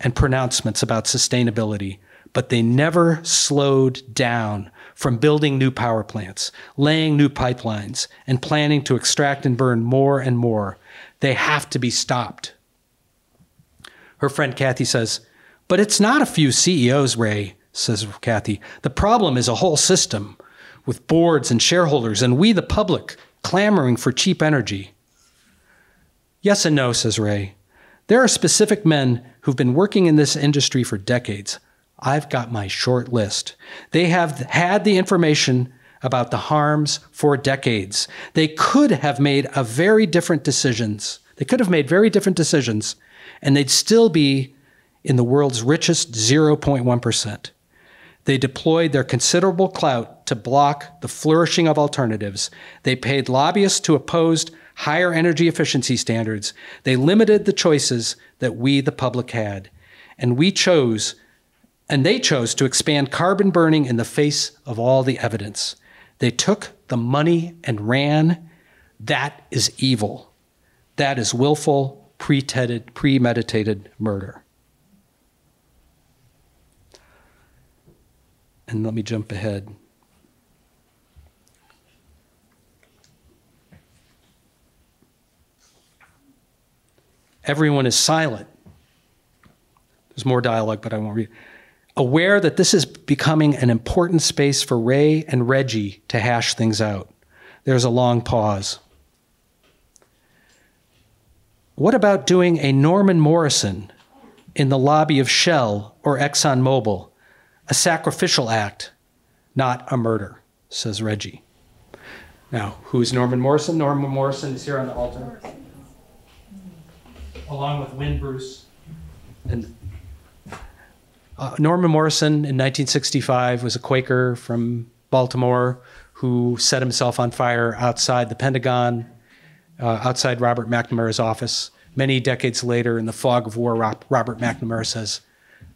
and pronouncements about sustainability, but they never slowed down from building new power plants, laying new pipelines, and planning to extract and burn more and more. They have to be stopped. Her friend Kathy says, But it's not a few CEOs, Ray, says Kathy. The problem is a whole system with boards and shareholders and we, the public, clamoring for cheap energy. Yes and no, says Ray. There are specific men who've been working in this industry for decades. I've got my short list. They have had the information about the harms for decades. They could have made a very different decisions. They could have made very different decisions, and they'd still be in the world's richest 0.1%. They deployed their considerable clout to block the flourishing of alternatives. They paid lobbyists to oppose higher energy efficiency standards. They limited the choices that we, the public, had. And we chose, and they chose to expand carbon burning in the face of all the evidence. They took the money and ran. That is evil. That is willful, premeditated murder. And let me jump ahead. Everyone is silent. There's more dialogue, but I won't read. Aware that this is becoming an important space for Ray and Reggie to hash things out. There's a long pause. What about doing a Norman Morrison in the lobby of Shell or ExxonMobil? A sacrificial act, not a murder, says Reggie. Now, who is Norman Morrison? Norman Morrison is here on the altar along with Win Bruce. And uh, Norman Morrison in 1965 was a Quaker from Baltimore who set himself on fire outside the Pentagon, uh, outside Robert McNamara's office. Many decades later, in the fog of war, Robert McNamara says,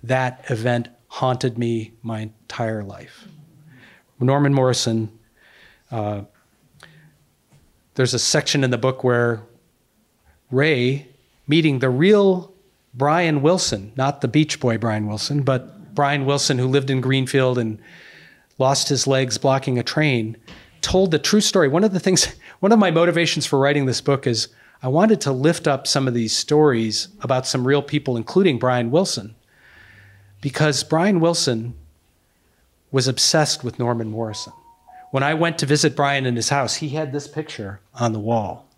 That event haunted me my entire life. Norman Morrison uh, there's a section in the book where Ray meeting the real Brian Wilson, not the Beach Boy Brian Wilson, but Brian Wilson who lived in Greenfield and lost his legs blocking a train, told the true story. One of the things, one of my motivations for writing this book is I wanted to lift up some of these stories about some real people, including Brian Wilson, because Brian Wilson was obsessed with Norman Morrison. When I went to visit Brian in his house, he had this picture on the wall.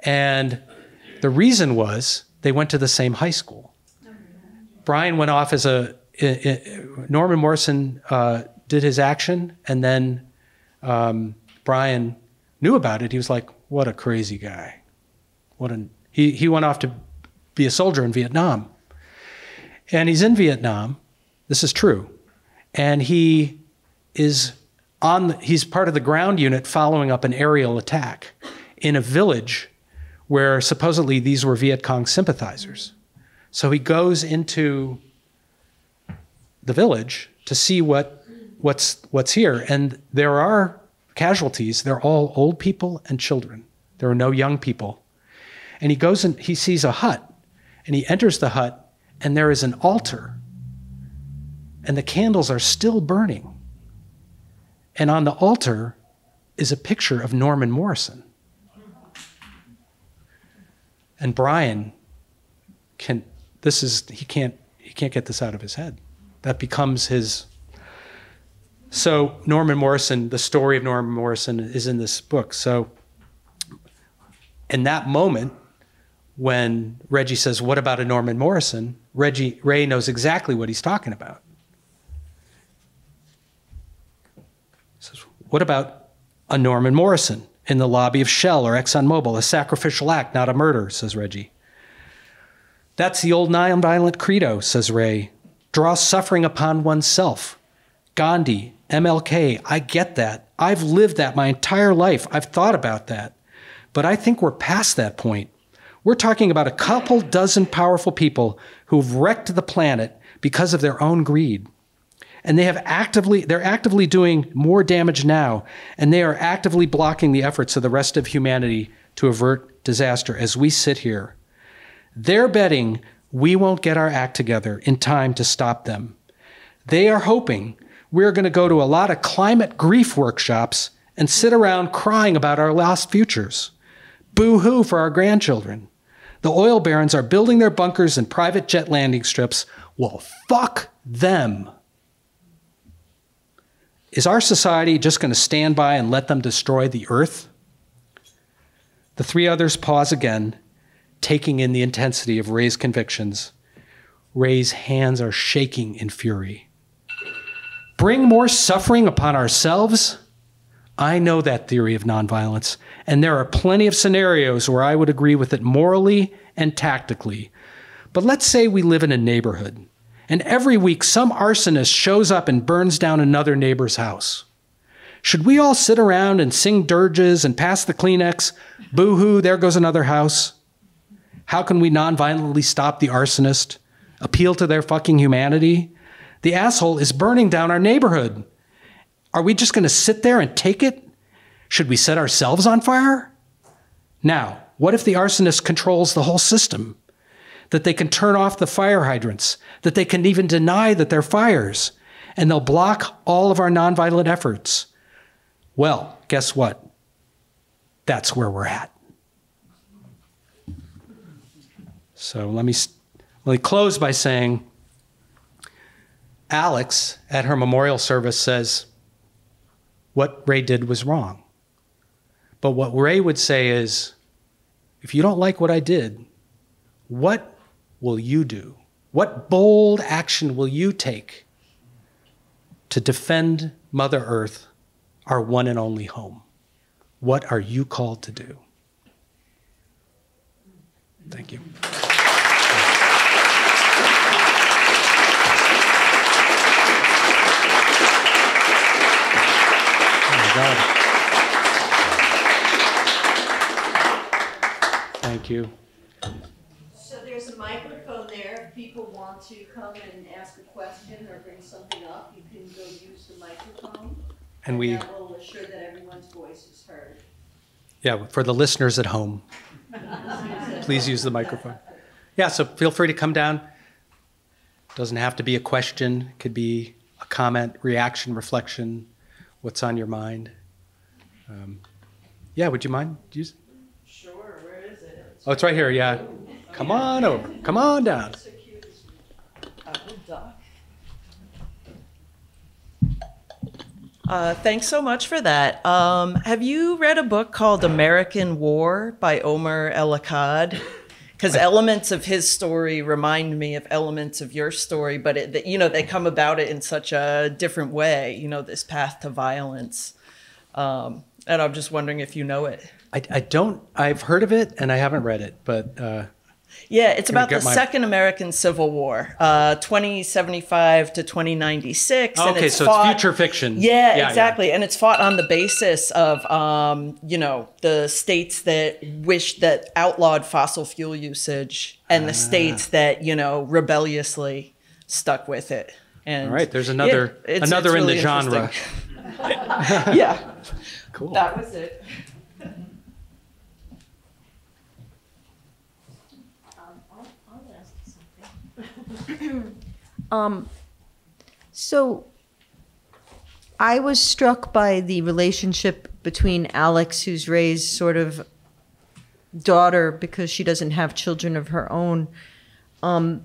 And the reason was they went to the same high school. Brian went off as a, Norman Morrison uh, did his action, and then um, Brian knew about it. He was like, what a crazy guy. What an, he, he went off to be a soldier in Vietnam. And he's in Vietnam. This is true. And he is on the, he's part of the ground unit following up an aerial attack in a village where supposedly these were Viet Cong sympathizers. So he goes into the village to see what what's what's here and there are casualties they're all old people and children there are no young people and he goes and he sees a hut and he enters the hut and there is an altar and the candles are still burning. And on the altar is a picture of Norman Morrison. And Brian can this is he can't he can't get this out of his head. That becomes his so Norman Morrison, the story of Norman Morrison is in this book. So in that moment, when Reggie says, What about a Norman Morrison? Reggie Ray knows exactly what he's talking about. He says, What about a Norman Morrison in the lobby of Shell or ExxonMobil? A sacrificial act, not a murder, says Reggie. That's the old nonviolent credo, says Ray. Draw suffering upon oneself. Gandhi, MLK, I get that. I've lived that my entire life. I've thought about that. But I think we're past that point. We're talking about a couple dozen powerful people who've wrecked the planet because of their own greed. And they have actively, they're actively doing more damage now, and they are actively blocking the efforts of the rest of humanity to avert disaster as we sit here. They're betting we won't get our act together in time to stop them. They are hoping we're going to go to a lot of climate grief workshops and sit around crying about our lost futures. Boo hoo for our grandchildren. The oil barons are building their bunkers and private jet landing strips. Well, fuck them. Is our society just going to stand by and let them destroy the earth? The three others pause again, taking in the intensity of Ray's convictions. Ray's hands are shaking in fury. Bring more suffering upon ourselves? I know that theory of nonviolence, and there are plenty of scenarios where I would agree with it morally and tactically. But let's say we live in a neighborhood, and every week some arsonist shows up and burns down another neighbor's house. Should we all sit around and sing dirges and pass the Kleenex? Boo hoo, there goes another house. How can we nonviolently stop the arsonist? Appeal to their fucking humanity? The asshole is burning down our neighborhood. Are we just going to sit there and take it? Should we set ourselves on fire? Now, what if the arsonist controls the whole system? That they can turn off the fire hydrants, that they can even deny that they're fires, and they'll block all of our nonviolent efforts. Well, guess what? That's where we're at. So let me, let me close by saying Alex at her memorial service says, what Ray did was wrong. But what Ray would say is if you don't like what I did, what will you do? What bold action will you take to defend Mother Earth, our one and only home? What are you called to do? Thank you. Oh God. Thank you. So there's a microphone there. If people want to come and ask a question or bring something up, you can go use the microphone. And we, That will assure that everyone's voice is heard. Yeah, for the listeners at home, please use the microphone. Yeah, so feel free to come down. Doesn't have to be a question, could be a comment, reaction, reflection, what's on your mind. Um, yeah, would you mind? Use? Sure, where is it? Oh, it's right here, yeah. Come on over, come on down. Uh, thanks so much for that. Um, have you read a book called American War by Omar El Akkad? Because elements of his story remind me of elements of your story, but it, you know they come about it in such a different way. You know this path to violence, um, and I'm just wondering if you know it. I, I don't, I've heard of it and I haven't read it, but uh, Yeah, it's about the my- Second American Civil War, uh, 2075 to 2096. and okay, it's so fought- it's future fiction. Yeah, yeah. exactly. And it's fought on the basis of, um, you know, the states that wish that outlawed fossil fuel usage and Ah. the states that, you know, rebelliously stuck with it. And All right, there's another Yeah, it's- another it's in the genre. yeah, Cool. that was it. So I was struck by the relationship between Alex, who's Ray's sort of daughter because she doesn't have children of her own, um,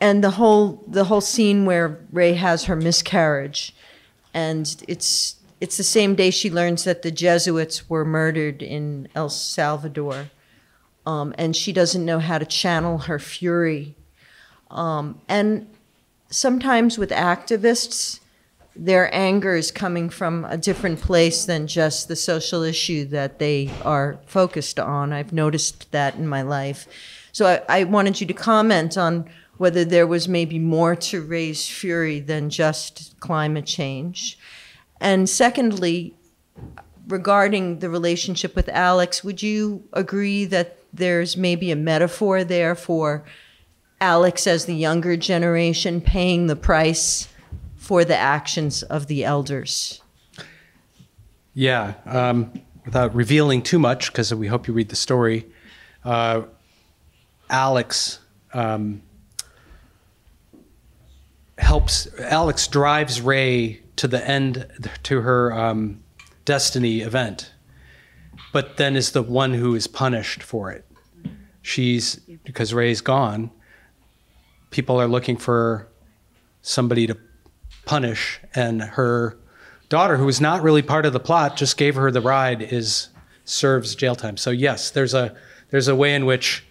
and the whole the whole scene where Ray has her miscarriage, and it's it's the same day she learns that the Jesuits were murdered in El Salvador, um, and she doesn't know how to channel her fury, um, and sometimes with activists, their anger is coming from a different place than just the social issue that they are focused on. I've noticed that in my life. So I, I wanted you to comment on whether there was maybe more to Ray's fury than just climate change. And secondly, regarding the relationship with Alex, would you agree that there's maybe a metaphor there for Alex as the younger generation paying the price for the actions of the elders? Yeah, um, without revealing too much, because we hope you read the story, uh, Alex um, helps. Alex drives Ray to the end to her um, destiny event, but then is the one who is punished for it. She's because Ray's gone. People are looking for somebody to punish, and her daughter, who was not really part of the plot, just gave her the ride, is serves jail time. So yes, there's a there's a way in which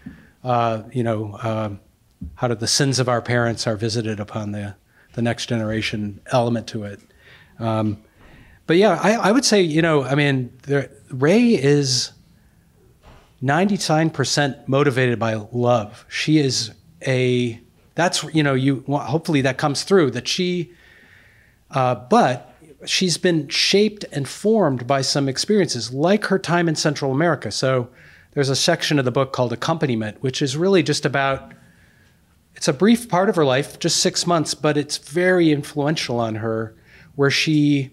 uh, you know um how do the sins of our parents are visited upon the the next generation element to it. Um, but yeah, I, I would say you know I mean there, Ray is. 99% motivated by love. She is a that's you know you hopefully that comes through that she uh, but she's been shaped and formed by some experiences like her time in Central America. So there's a section of the book called Accompaniment, which is really just about it's a brief part of her life, just six months, but it's very influential on her, where she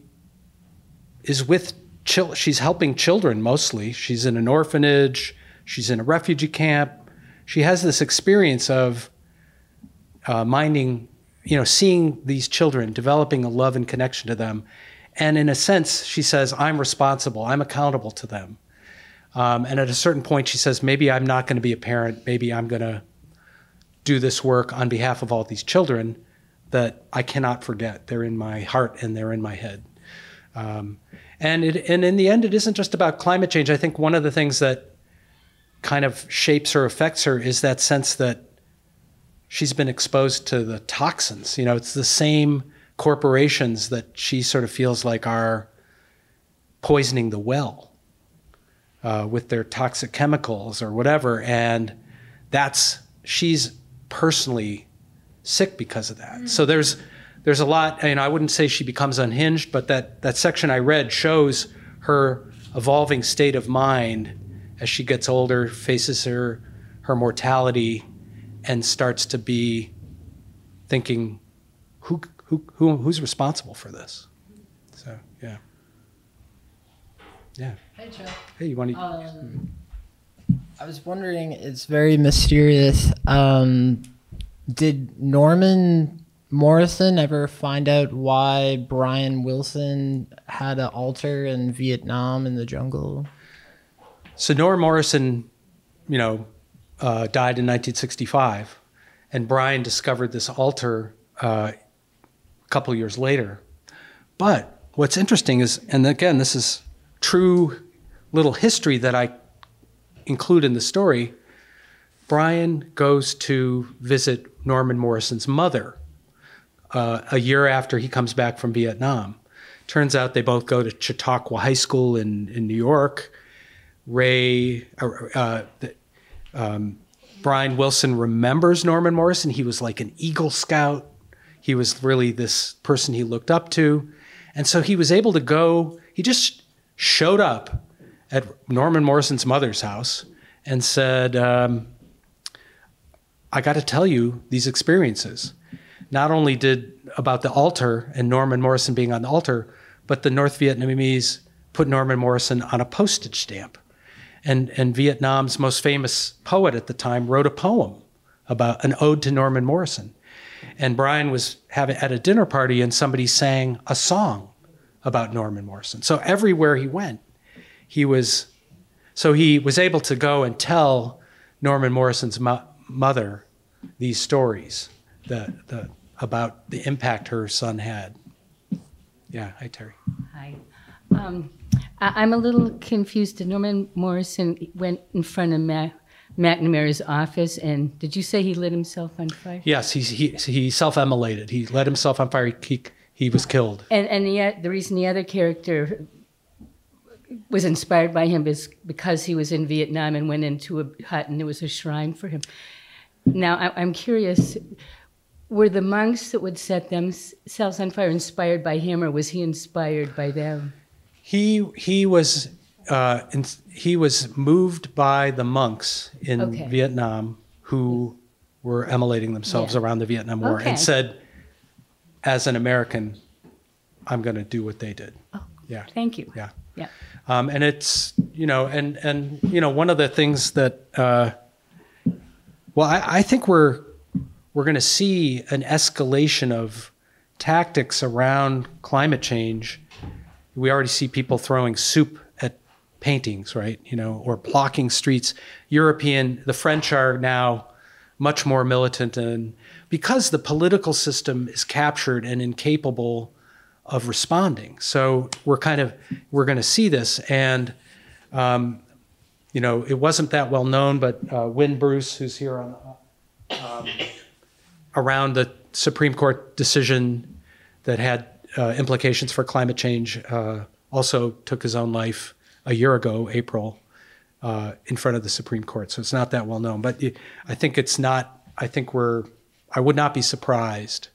is with chil- she's helping children mostly. She's in an orphanage, she's in a refugee camp. She has this experience of uh, minding, you know, seeing these children, developing a love and connection to them. And in a sense, she says, I'm responsible, I'm accountable to them. Um, and at a certain point, she says, maybe I'm not going to be a parent, maybe I'm going to do this work on behalf of all these children that I cannot forget. They're in my heart and they're in my head. Um, and it, and in the end, it isn't just about climate change. I think one of the things that kind of shapes or affects her is that sense that she's been exposed to the toxins. You know, it's the same corporations that she sort of feels like are poisoning the well uh, with their toxic chemicals or whatever. And that's she's personally sick because of that. So there's there's a lot. You know, I wouldn't say she becomes unhinged, but that that section I read shows her evolving state of mind as she gets older, faces her her mortality, and starts to be thinking, who who, who who's responsible for this? So yeah. Yeah. Hey, Joe. Hey, you want to? Um, I was wondering, it's very mysterious. Um, did Norman Morrison ever find out why Brian Wilson had an altar in Vietnam in the jungle? So Norman Morrison, you know, uh, died in 1965, and Brian discovered this altar uh, a couple years later. But what's interesting is, and again, this is true little history that I include in the story. Brian goes to visit Norman Morrison's mother uh, a year after he comes back from Vietnam. Turns out they both go to Chautauqua High School in, in New York. Ray, uh, uh, um, Brian Wilson remembers Norman Morrison. He was like an Eagle Scout. He was really this person he looked up to. And so he was able to go, he just showed up at Norman Morrison's mother's house and said, um, I got to tell you these experiences. Not only did about the altar and Norman Morrison being on the altar, but the North Vietnamese put Norman Morrison on a postage stamp. And, and Vietnam's most famous poet at the time wrote a poem about an ode to Norman Morrison. And Brian was having at a dinner party and somebody sang a song about Norman Morrison. So everywhere he went, he was so he was able to go and tell Norman Morrison's mo- mother these stories the, the, about the impact her son had. Yeah, hi Terry. Hi. Um, I, am a little confused. Norman Morrison went in front of Ma- McNamara's office, and did you say he lit himself on fire? Yes, he he, he self-immolated. He lit himself on fire. He, he was killed. And and the the reason the other character was inspired by him is because he was in Vietnam and went into a hut and there was a shrine for him. Now I, I'm curious were the monks that would set themselves on fire inspired by him, or was he inspired by them? He he was uh, in, he was moved by the monks in Okay. Vietnam who were immolating themselves Yeah. around the Vietnam War Okay. and said, as an American, I'm going to do what they did. Oh, Yeah. thank you. Yeah. Yeah. Um, and it's you know and and you know one of the things that uh, well I, I think we're we're going to see an escalation of tactics around climate change. We already see people throwing soup at paintings, right? You know, or blocking streets. European, the French are now much more militant, and because the political system is captured and incapable of responding. So we're kind of we're going to see this, and um, you know, it wasn't that well known, but uh, Wynn Bruce, who's here on um, around the Supreme Court decision that had uh, implications for climate change, uh, also took his own life a year ago, April, uh, in front of the Supreme Court. So it's not that well known, but I think it's not. I think we're. I would not be surprised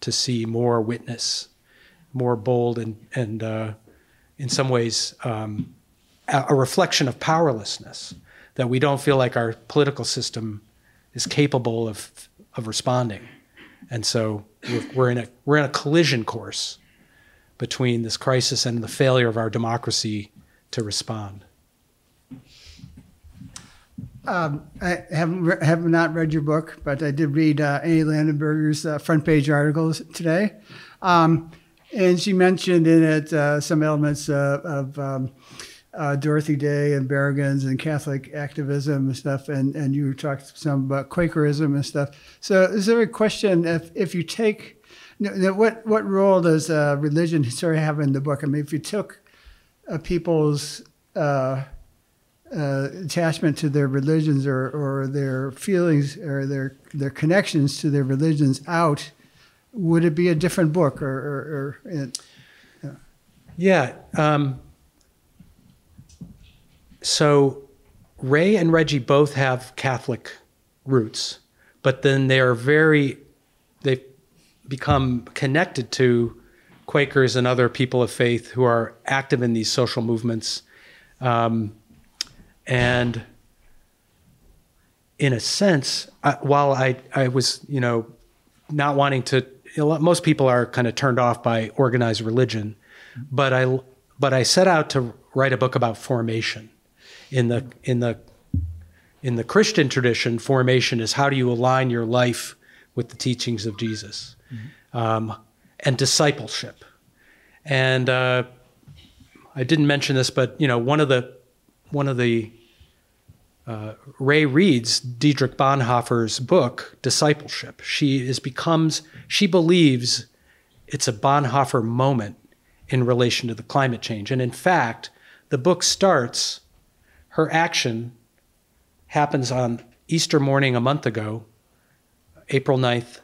to see more witness, more bold, and and uh, in some ways um, a, a reflection of powerlessness that we don't feel like our political system is capable of of responding, and so we're, we're in a we're in a collision course between this crisis and the failure of our democracy to respond. I haven't re- have not read your book, but I did read uh, Annie Landenberger's uh, front page articles today, um, and she mentioned in it uh, some elements uh, of um, uh, Dorothy Day and Berrigan's and Catholic activism and stuff, and and you talked some about Quakerism and stuff. So, is there a question if if you take no, no, what what role does uh, religion sort of have in the book? I mean, if you took uh, people's uh, attachment to their religions or, or their feelings or their their connections to their religions out, would it be a different book or, or, or Yeah. Um, so Ray and Reggie both have Catholic roots, but then they are very, they've become connected to Quakers and other people of faith who are active in these social movements. Um, and in a sense, I, while I, I was, you know, not wanting to, most people are kind of turned off by organized religion, but I but I set out to write a book about formation. In the in the in the Christian tradition, formation is how do you align your life with the teachings of Jesus, um, and discipleship. And uh, I didn't mention this, but you know, one of the one of the uh, Ray reads Dietrich Bonhoeffer's book, Discipleship. She is becomes she believes it's a Bonhoeffer moment in relation to the climate change. And in fact, the book starts, her action happens on Easter morning a month ago, April 9th,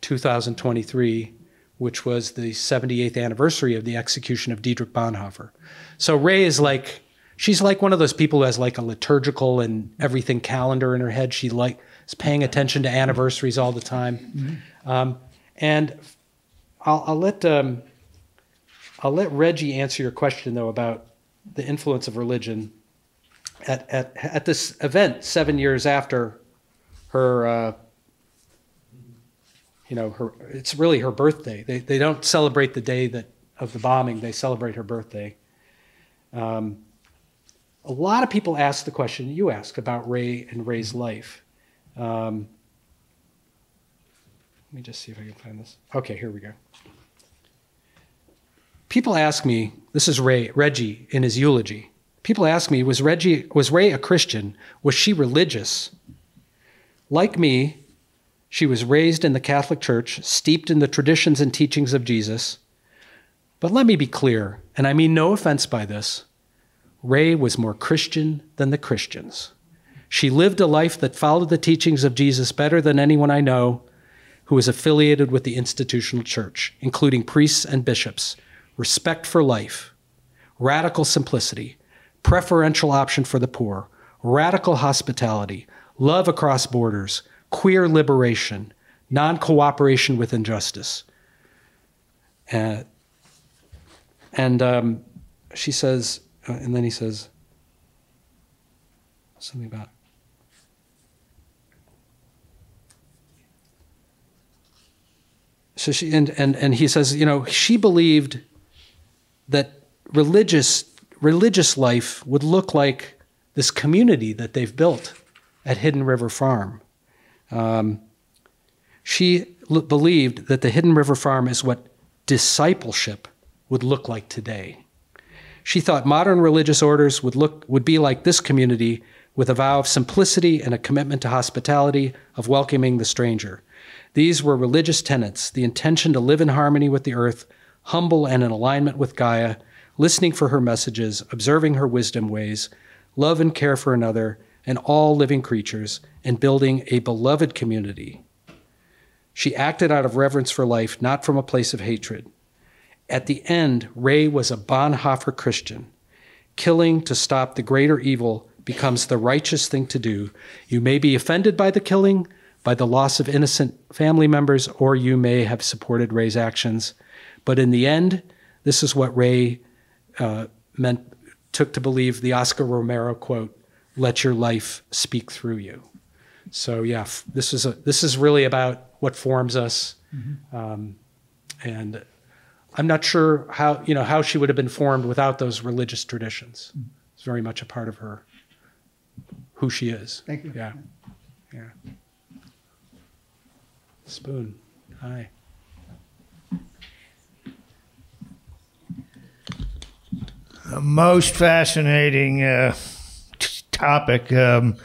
2023, which was the 78th anniversary of the execution of Dietrich Bonhoeffer. So Ray is like, she's like one of those people who has like a liturgical and everything calendar in her head. She like is paying attention to anniversaries all the time. Mm-hmm. Um, and I'll, I'll let um, I'll let Reggie answer your question though about the influence of religion at at at this event seven years after her. Uh, you know, her it's really her birthday. They they don't celebrate the day that of the bombing. They celebrate her birthday. Um, a lot of people ask the question you ask about Ray and Ray's life. Um, let me just see if I can find this. Okay, here we go. People ask me, this is Ray, Reggie in his eulogy. People ask me, was Reggie was Ray a Christian? Was she religious? Like me, she was raised in the Catholic Church, steeped in the traditions and teachings of Jesus. But let me be clear, and I mean no offense by this. Ray was more Christian than the Christians. She lived a life that followed the teachings of Jesus better than anyone I know who was affiliated with the institutional church, including priests and bishops, respect for life, radical simplicity, preferential option for the poor, radical hospitality, love across borders, queer liberation, non cooperation with injustice. Uh, and um, she says, uh, and then he says something about. So she and, and and he says, you know, she believed that religious religious life would look like this community that they've built at Hidden River Farm. Um, she l- believed that the Hidden River Farm is what discipleship would look like today. She thought modern religious orders would look would be like this community with a vow of simplicity and a commitment to hospitality, of welcoming the stranger. These were religious tenets, the intention to live in harmony with the earth, humble and in alignment with Gaia, listening for her messages, observing her wisdom ways, love and care for another and all living creatures, and building a beloved community. She acted out of reverence for life, not from a place of hatred. At the end, Ray was a Bonhoeffer Christian. Killing to stop the greater evil becomes the righteous thing to do. You may be offended by the killing, by the loss of innocent family members, or you may have supported Ray's actions. But in the end, this is what Ray uh, meant took to believe the Oscar Romero quote: "Let your life speak through you." So yeah, this is a this is really about what forms us, mm-hmm. um, and I'm not sure how you know how she would have been formed without those religious traditions. Mm-hmm. It's very much a part of her, who she is. Thank you. Yeah, yeah. Spoon. Hi. Most fascinating uh, t- topic. Um,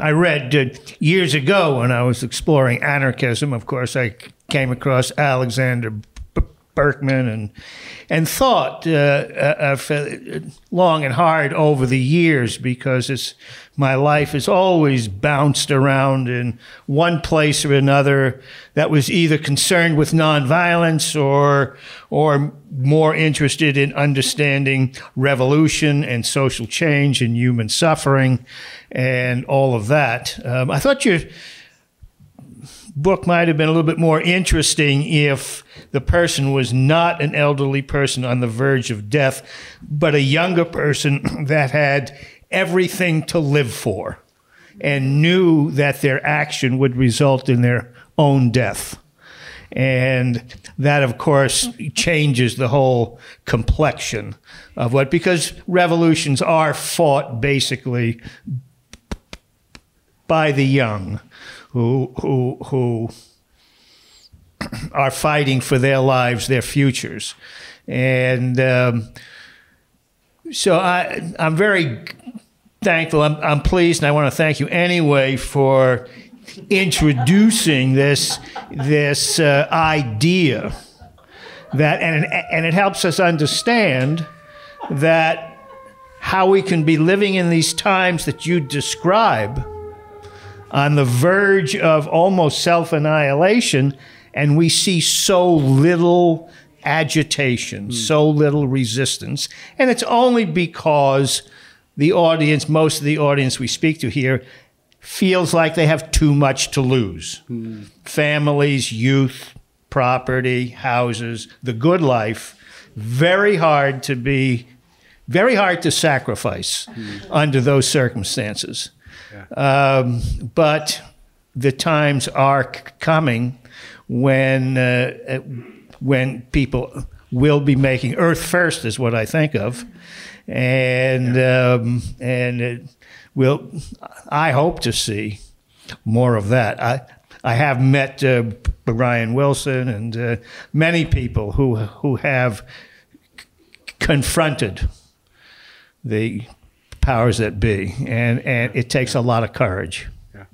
I read uh, years ago when I was exploring anarchism. Of course, I came across Alexander Berkman and and thought uh, uh, uh, long and hard over the years because it's my life has always bounced around in one place or another that was either concerned with nonviolence or or more interested in understanding revolution and social change and human suffering and all of that. Um, I thought your book might have been a little bit more interesting if the person was not an elderly person on the verge of death, but a younger person that had everything to live for and knew that their action would result in their own death. And that, of course, changes the whole complexion of what, because revolutions are fought basically by the young who, who, who are fighting for their lives, their futures. And um, so I, I'm very thankful. I'm, I'm pleased, and I want to thank you anyway for introducing this this uh, idea that, and and it helps us understand that how we can be living in these times that you describe on the verge of almost self annihilation, and we see so little agitation, hmm. so little resistance. And it's only because the audience, most of the audience we speak to here, feels like they have too much to lose hmm. families, youth, property, houses, the good life. Very hard to be, very hard to sacrifice hmm. under those circumstances. Um, but the times are coming when uh, uh, when people will be making Earth first is what I think of, and um, and it will I hope to see more of that. I I have met uh, Brian Wilson and uh, many people who who have confronted the powers that be, and and it takes a lot of courage. Yeah.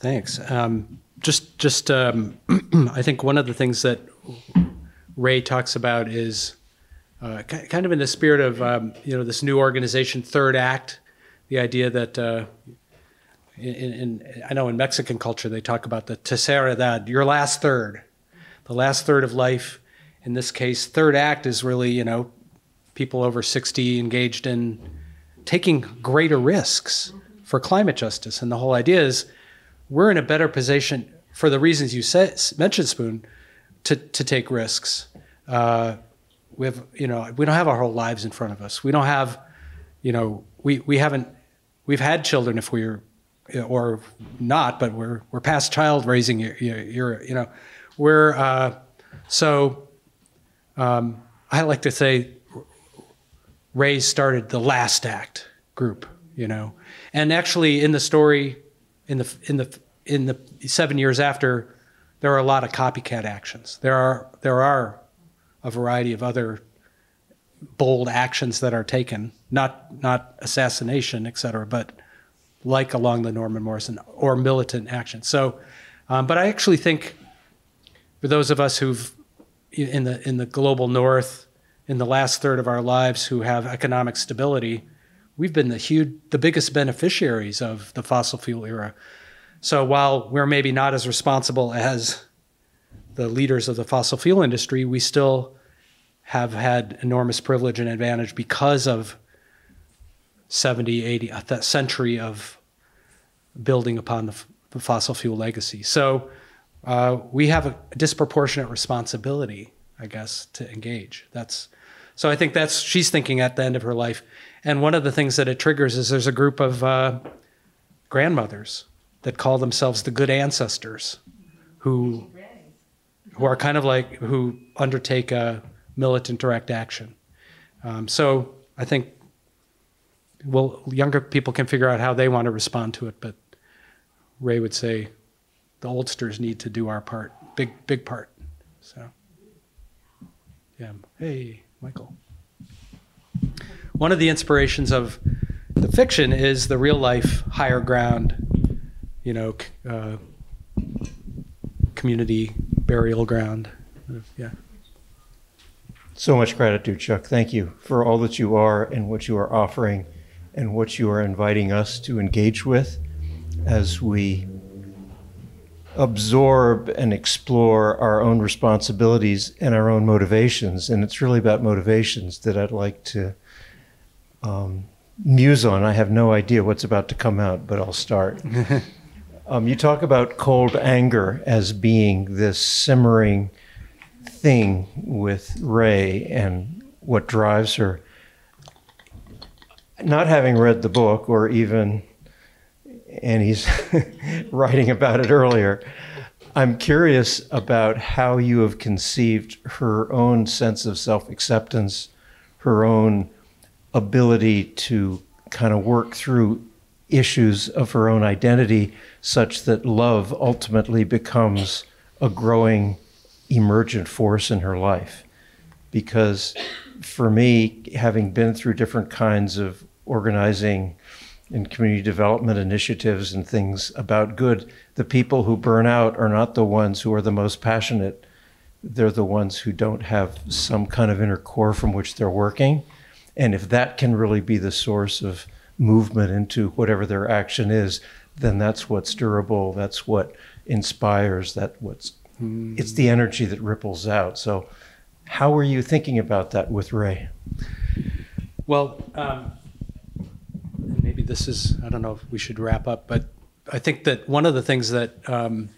Thanks. Um, just, just, um, I think one of the things that Ray talks about is uh, kind of in the spirit of um, you know this new organization, Third Act, the idea that uh, in, in I know in Mexican culture they talk about the tercera edad, your last third, the last third of life. In this case, Third Act is really you know people over sixty engaged in taking greater risks for climate justice, and the whole idea is we're in a better position for the reasons you said, mentioned, Spoon, to, to take risks. Uh, we have, you know, we don't have our whole lives in front of us. We don't have, you know, we, we haven't, we've had children if we're, or not, but we're, we're past child raising, you're, you're you know, we're, uh, so um, I like to say Ray started the last act group, you know, and actually in the story, in the in the in the seven years after, there are a lot of copycat actions. There are there are a variety of other bold actions that are taken, not not assassination, et cetera, but like along the Norman Morrison or militant action. So, um, but I actually think for those of us who've in the in the global north in the last third of our lives who have economic stability, we've been the huge the biggest beneficiaries of the fossil fuel era. So while we're maybe not as responsible as the leaders of the fossil fuel industry, we still have had enormous privilege and advantage because of 70, 80, a th- century of building upon the, the fossil fuel legacy. So uh, we have a disproportionate responsibility, I guess, to engage. That's so. I think that's she's thinking at the end of her life, and one of the things that it triggers is there's a group of uh, grandmothers that call themselves the good ancestors, who who are kind of like who undertake a militant direct action. Um, so I think well, younger people can figure out how they want to respond to it, but Ray would say the oldsters need to do our part, big big part. So hey Michael. One of the inspirations of the fiction is the real life higher ground, you know, uh, community burial ground. Yeah. So much gratitude, Chuck. Thank you for all that you are and what you are offering and what you are inviting us to engage with as we absorb and explore our own responsibilities and our own motivations. And it's really about motivations that I'd like to um, muse on. I have no idea what's about to come out, but I'll start. um, you talk about cold anger as being this simmering thing with Ray and what drives her. Not having read the book or even, and he's writing about it earlier, I'm curious about how you have conceived her own sense of self acceptance, her own ability to kind of work through issues of her own identity such that love ultimately becomes a growing emergent force in her life. Because for me, having been through different kinds of organizing and community development initiatives and things about good, the people who burn out are not the ones who are the most passionate. They're the ones who don't have some kind of inner core from which they're working. And if that can really be the source of movement into whatever their action is, then that's what's durable. That's what inspires. That what's mm. it's the energy that ripples out. So, how are you thinking about that with Ray? Well, um, maybe this is I don't know if we should wrap up, but I think that one of the things that um,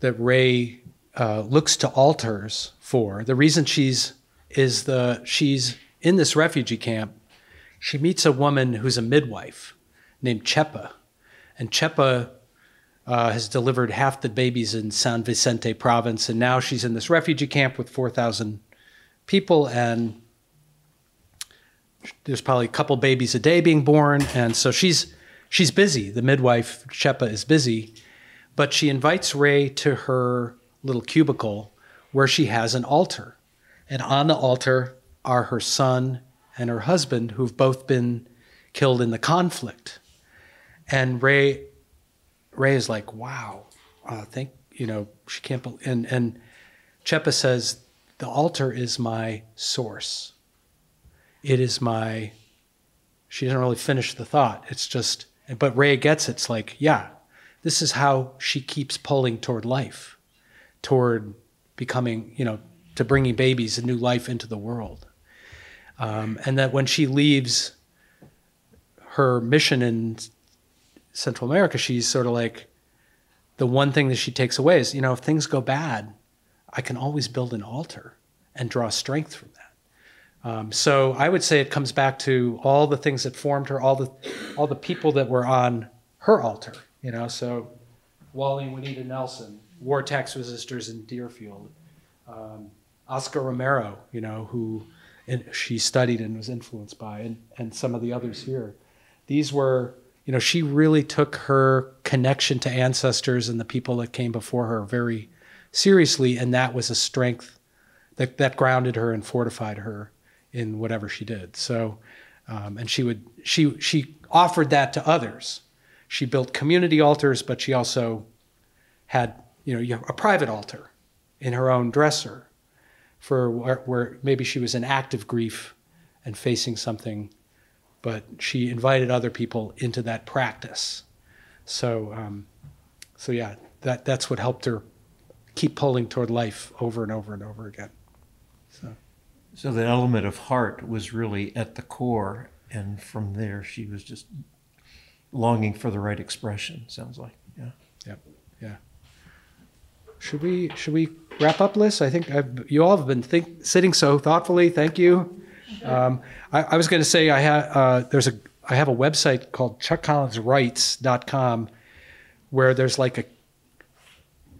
that Ray uh, looks to altars for the reason she's is the she's in this refugee camp she meets a woman who's a midwife named Chepa. And Chepa uh, has delivered half the babies in San Vicente province. And now she's in this refugee camp with 4,000 people. And there's probably a couple babies a day being born. And so she's, she's busy. The midwife, Chepa, is busy. But she invites Ray to her little cubicle where she has an altar. And on the altar are her son and her husband, who've both been killed in the conflict. And Ray, Ray is like, wow, uh, think you know she can't believe. And and Chepa says the altar is my source. It is my. She doesn't really finish the thought. It's just, but Ray gets it. It's like, yeah, this is how she keeps pulling toward life, toward becoming, you know, to bringing babies a new life into the world. Um, and that when she leaves her mission in Central America, she's sort of like the one thing that she takes away is, you know, if things go bad, I can always build an altar and draw strength from that. Um, so I would say it comes back to all the things that formed her, all the all the people that were on her altar. You know, so Wally and Juanita Nelson, war tax resistors in Deerfield, um, Oscar Romero, you know, who and she studied and was influenced by, and, and some of the others here. These were, you know, she really took her connection to ancestors and the people that came before her very seriously, and that was a strength that, that grounded her and fortified her in whatever she did. So, um, and she would she she offered that to others. She built community altars, but she also had you know a private altar in her own dresser for where, where maybe she was in active grief and facing something, but she invited other people into that practice. So, um, so yeah, that that's what helped her keep pulling toward life over and over and over again. So, the element of heart was really at the core, and from there she was just longing for the right expression. Sounds like, yeah. Yep. Yeah. Should we should we wrap up, Liz? I think I've, you all have been think, sitting so thoughtfully. Thank you. Um, I, I, was going to say I have uh, there's a I have a website called chuckcollinswrites.com where there's like a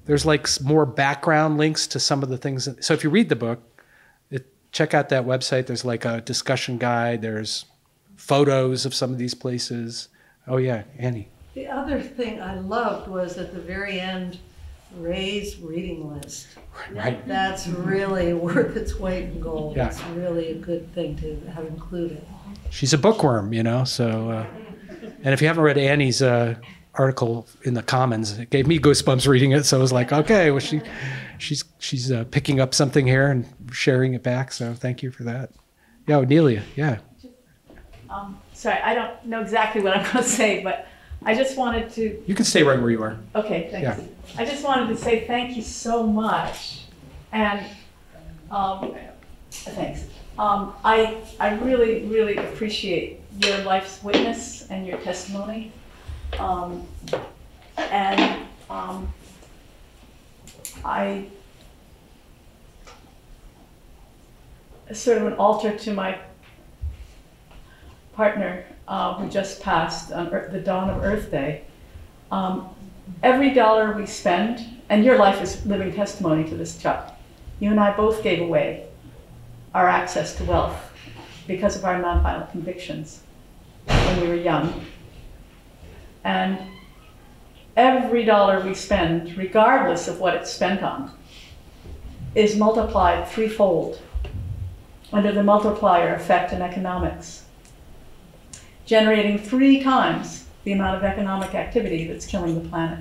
there's like more background links to some of the things. That, so if you read the book, check out that website. There's like a discussion guide. There's photos of some of these places. Oh yeah, Annie. The other thing I loved was at the very end Ray's reading list. Right. That's really worth its weight in gold. Yeah. It's really a good thing to have included. She's a bookworm, you know. So, uh, and if you haven't read Annie's uh, article in the Commons, it gave me goosebumps reading it. So I was like, okay, well, she, she's she's uh, picking up something here and sharing it back. So thank you for that. Yeah, Nelia. Yeah. Um, sorry, I don't know exactly what I'm going to say, but I just wanted to. You can stay right where you are. Okay, thanks. Yeah. I just wanted to say thank you so much, and um, thanks. Um, I I really really appreciate your life's witness and your testimony, um, and um, I sort of an altar to my partner uh, who just passed on Earth, the dawn of Earth Day. Um, every dollar we spend, and your life is living testimony to this, Chuck. You and I both gave away our access to wealth because of our nonviolent convictions when we were young. And every dollar we spend, regardless of what it's spent on, is multiplied threefold under the multiplier effect in economics, generating three times the amount of economic activity that's killing the planet.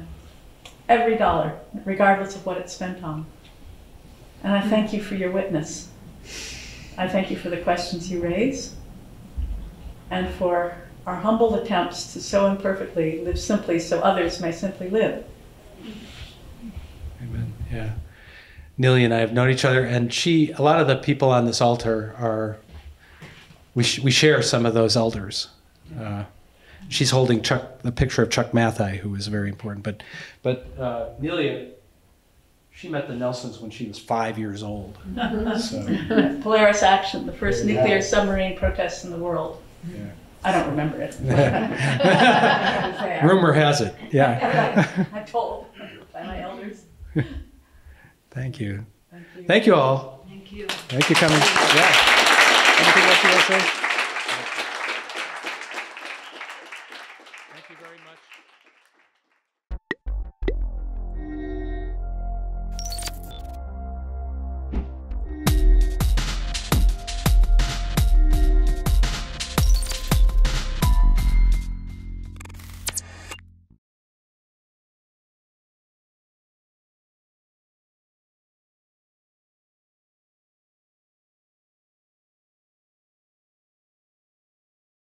Every dollar, regardless of what it's spent on. And I thank you for your witness. I thank you for the questions you raise and for our humble attempts to so imperfectly live simply so others may simply live. Amen. Yeah. Neely and I have known each other, and she, a lot of the people on this altar are, we, sh- we share some of those elders. Uh, she's holding Chuck, the picture of Chuck Matthei, who is very important. But, but uh, Nelia, she met the Nelsons when she was five years old. So, Polaris Action, the first nuclear submarine protest in the world. yeah. I don't remember it. but I was there. Rumor has it, yeah. I'm told by my elders. Thank you. Thank you all. Thank you. Thank you for coming. Yeah. Anything else you want to say?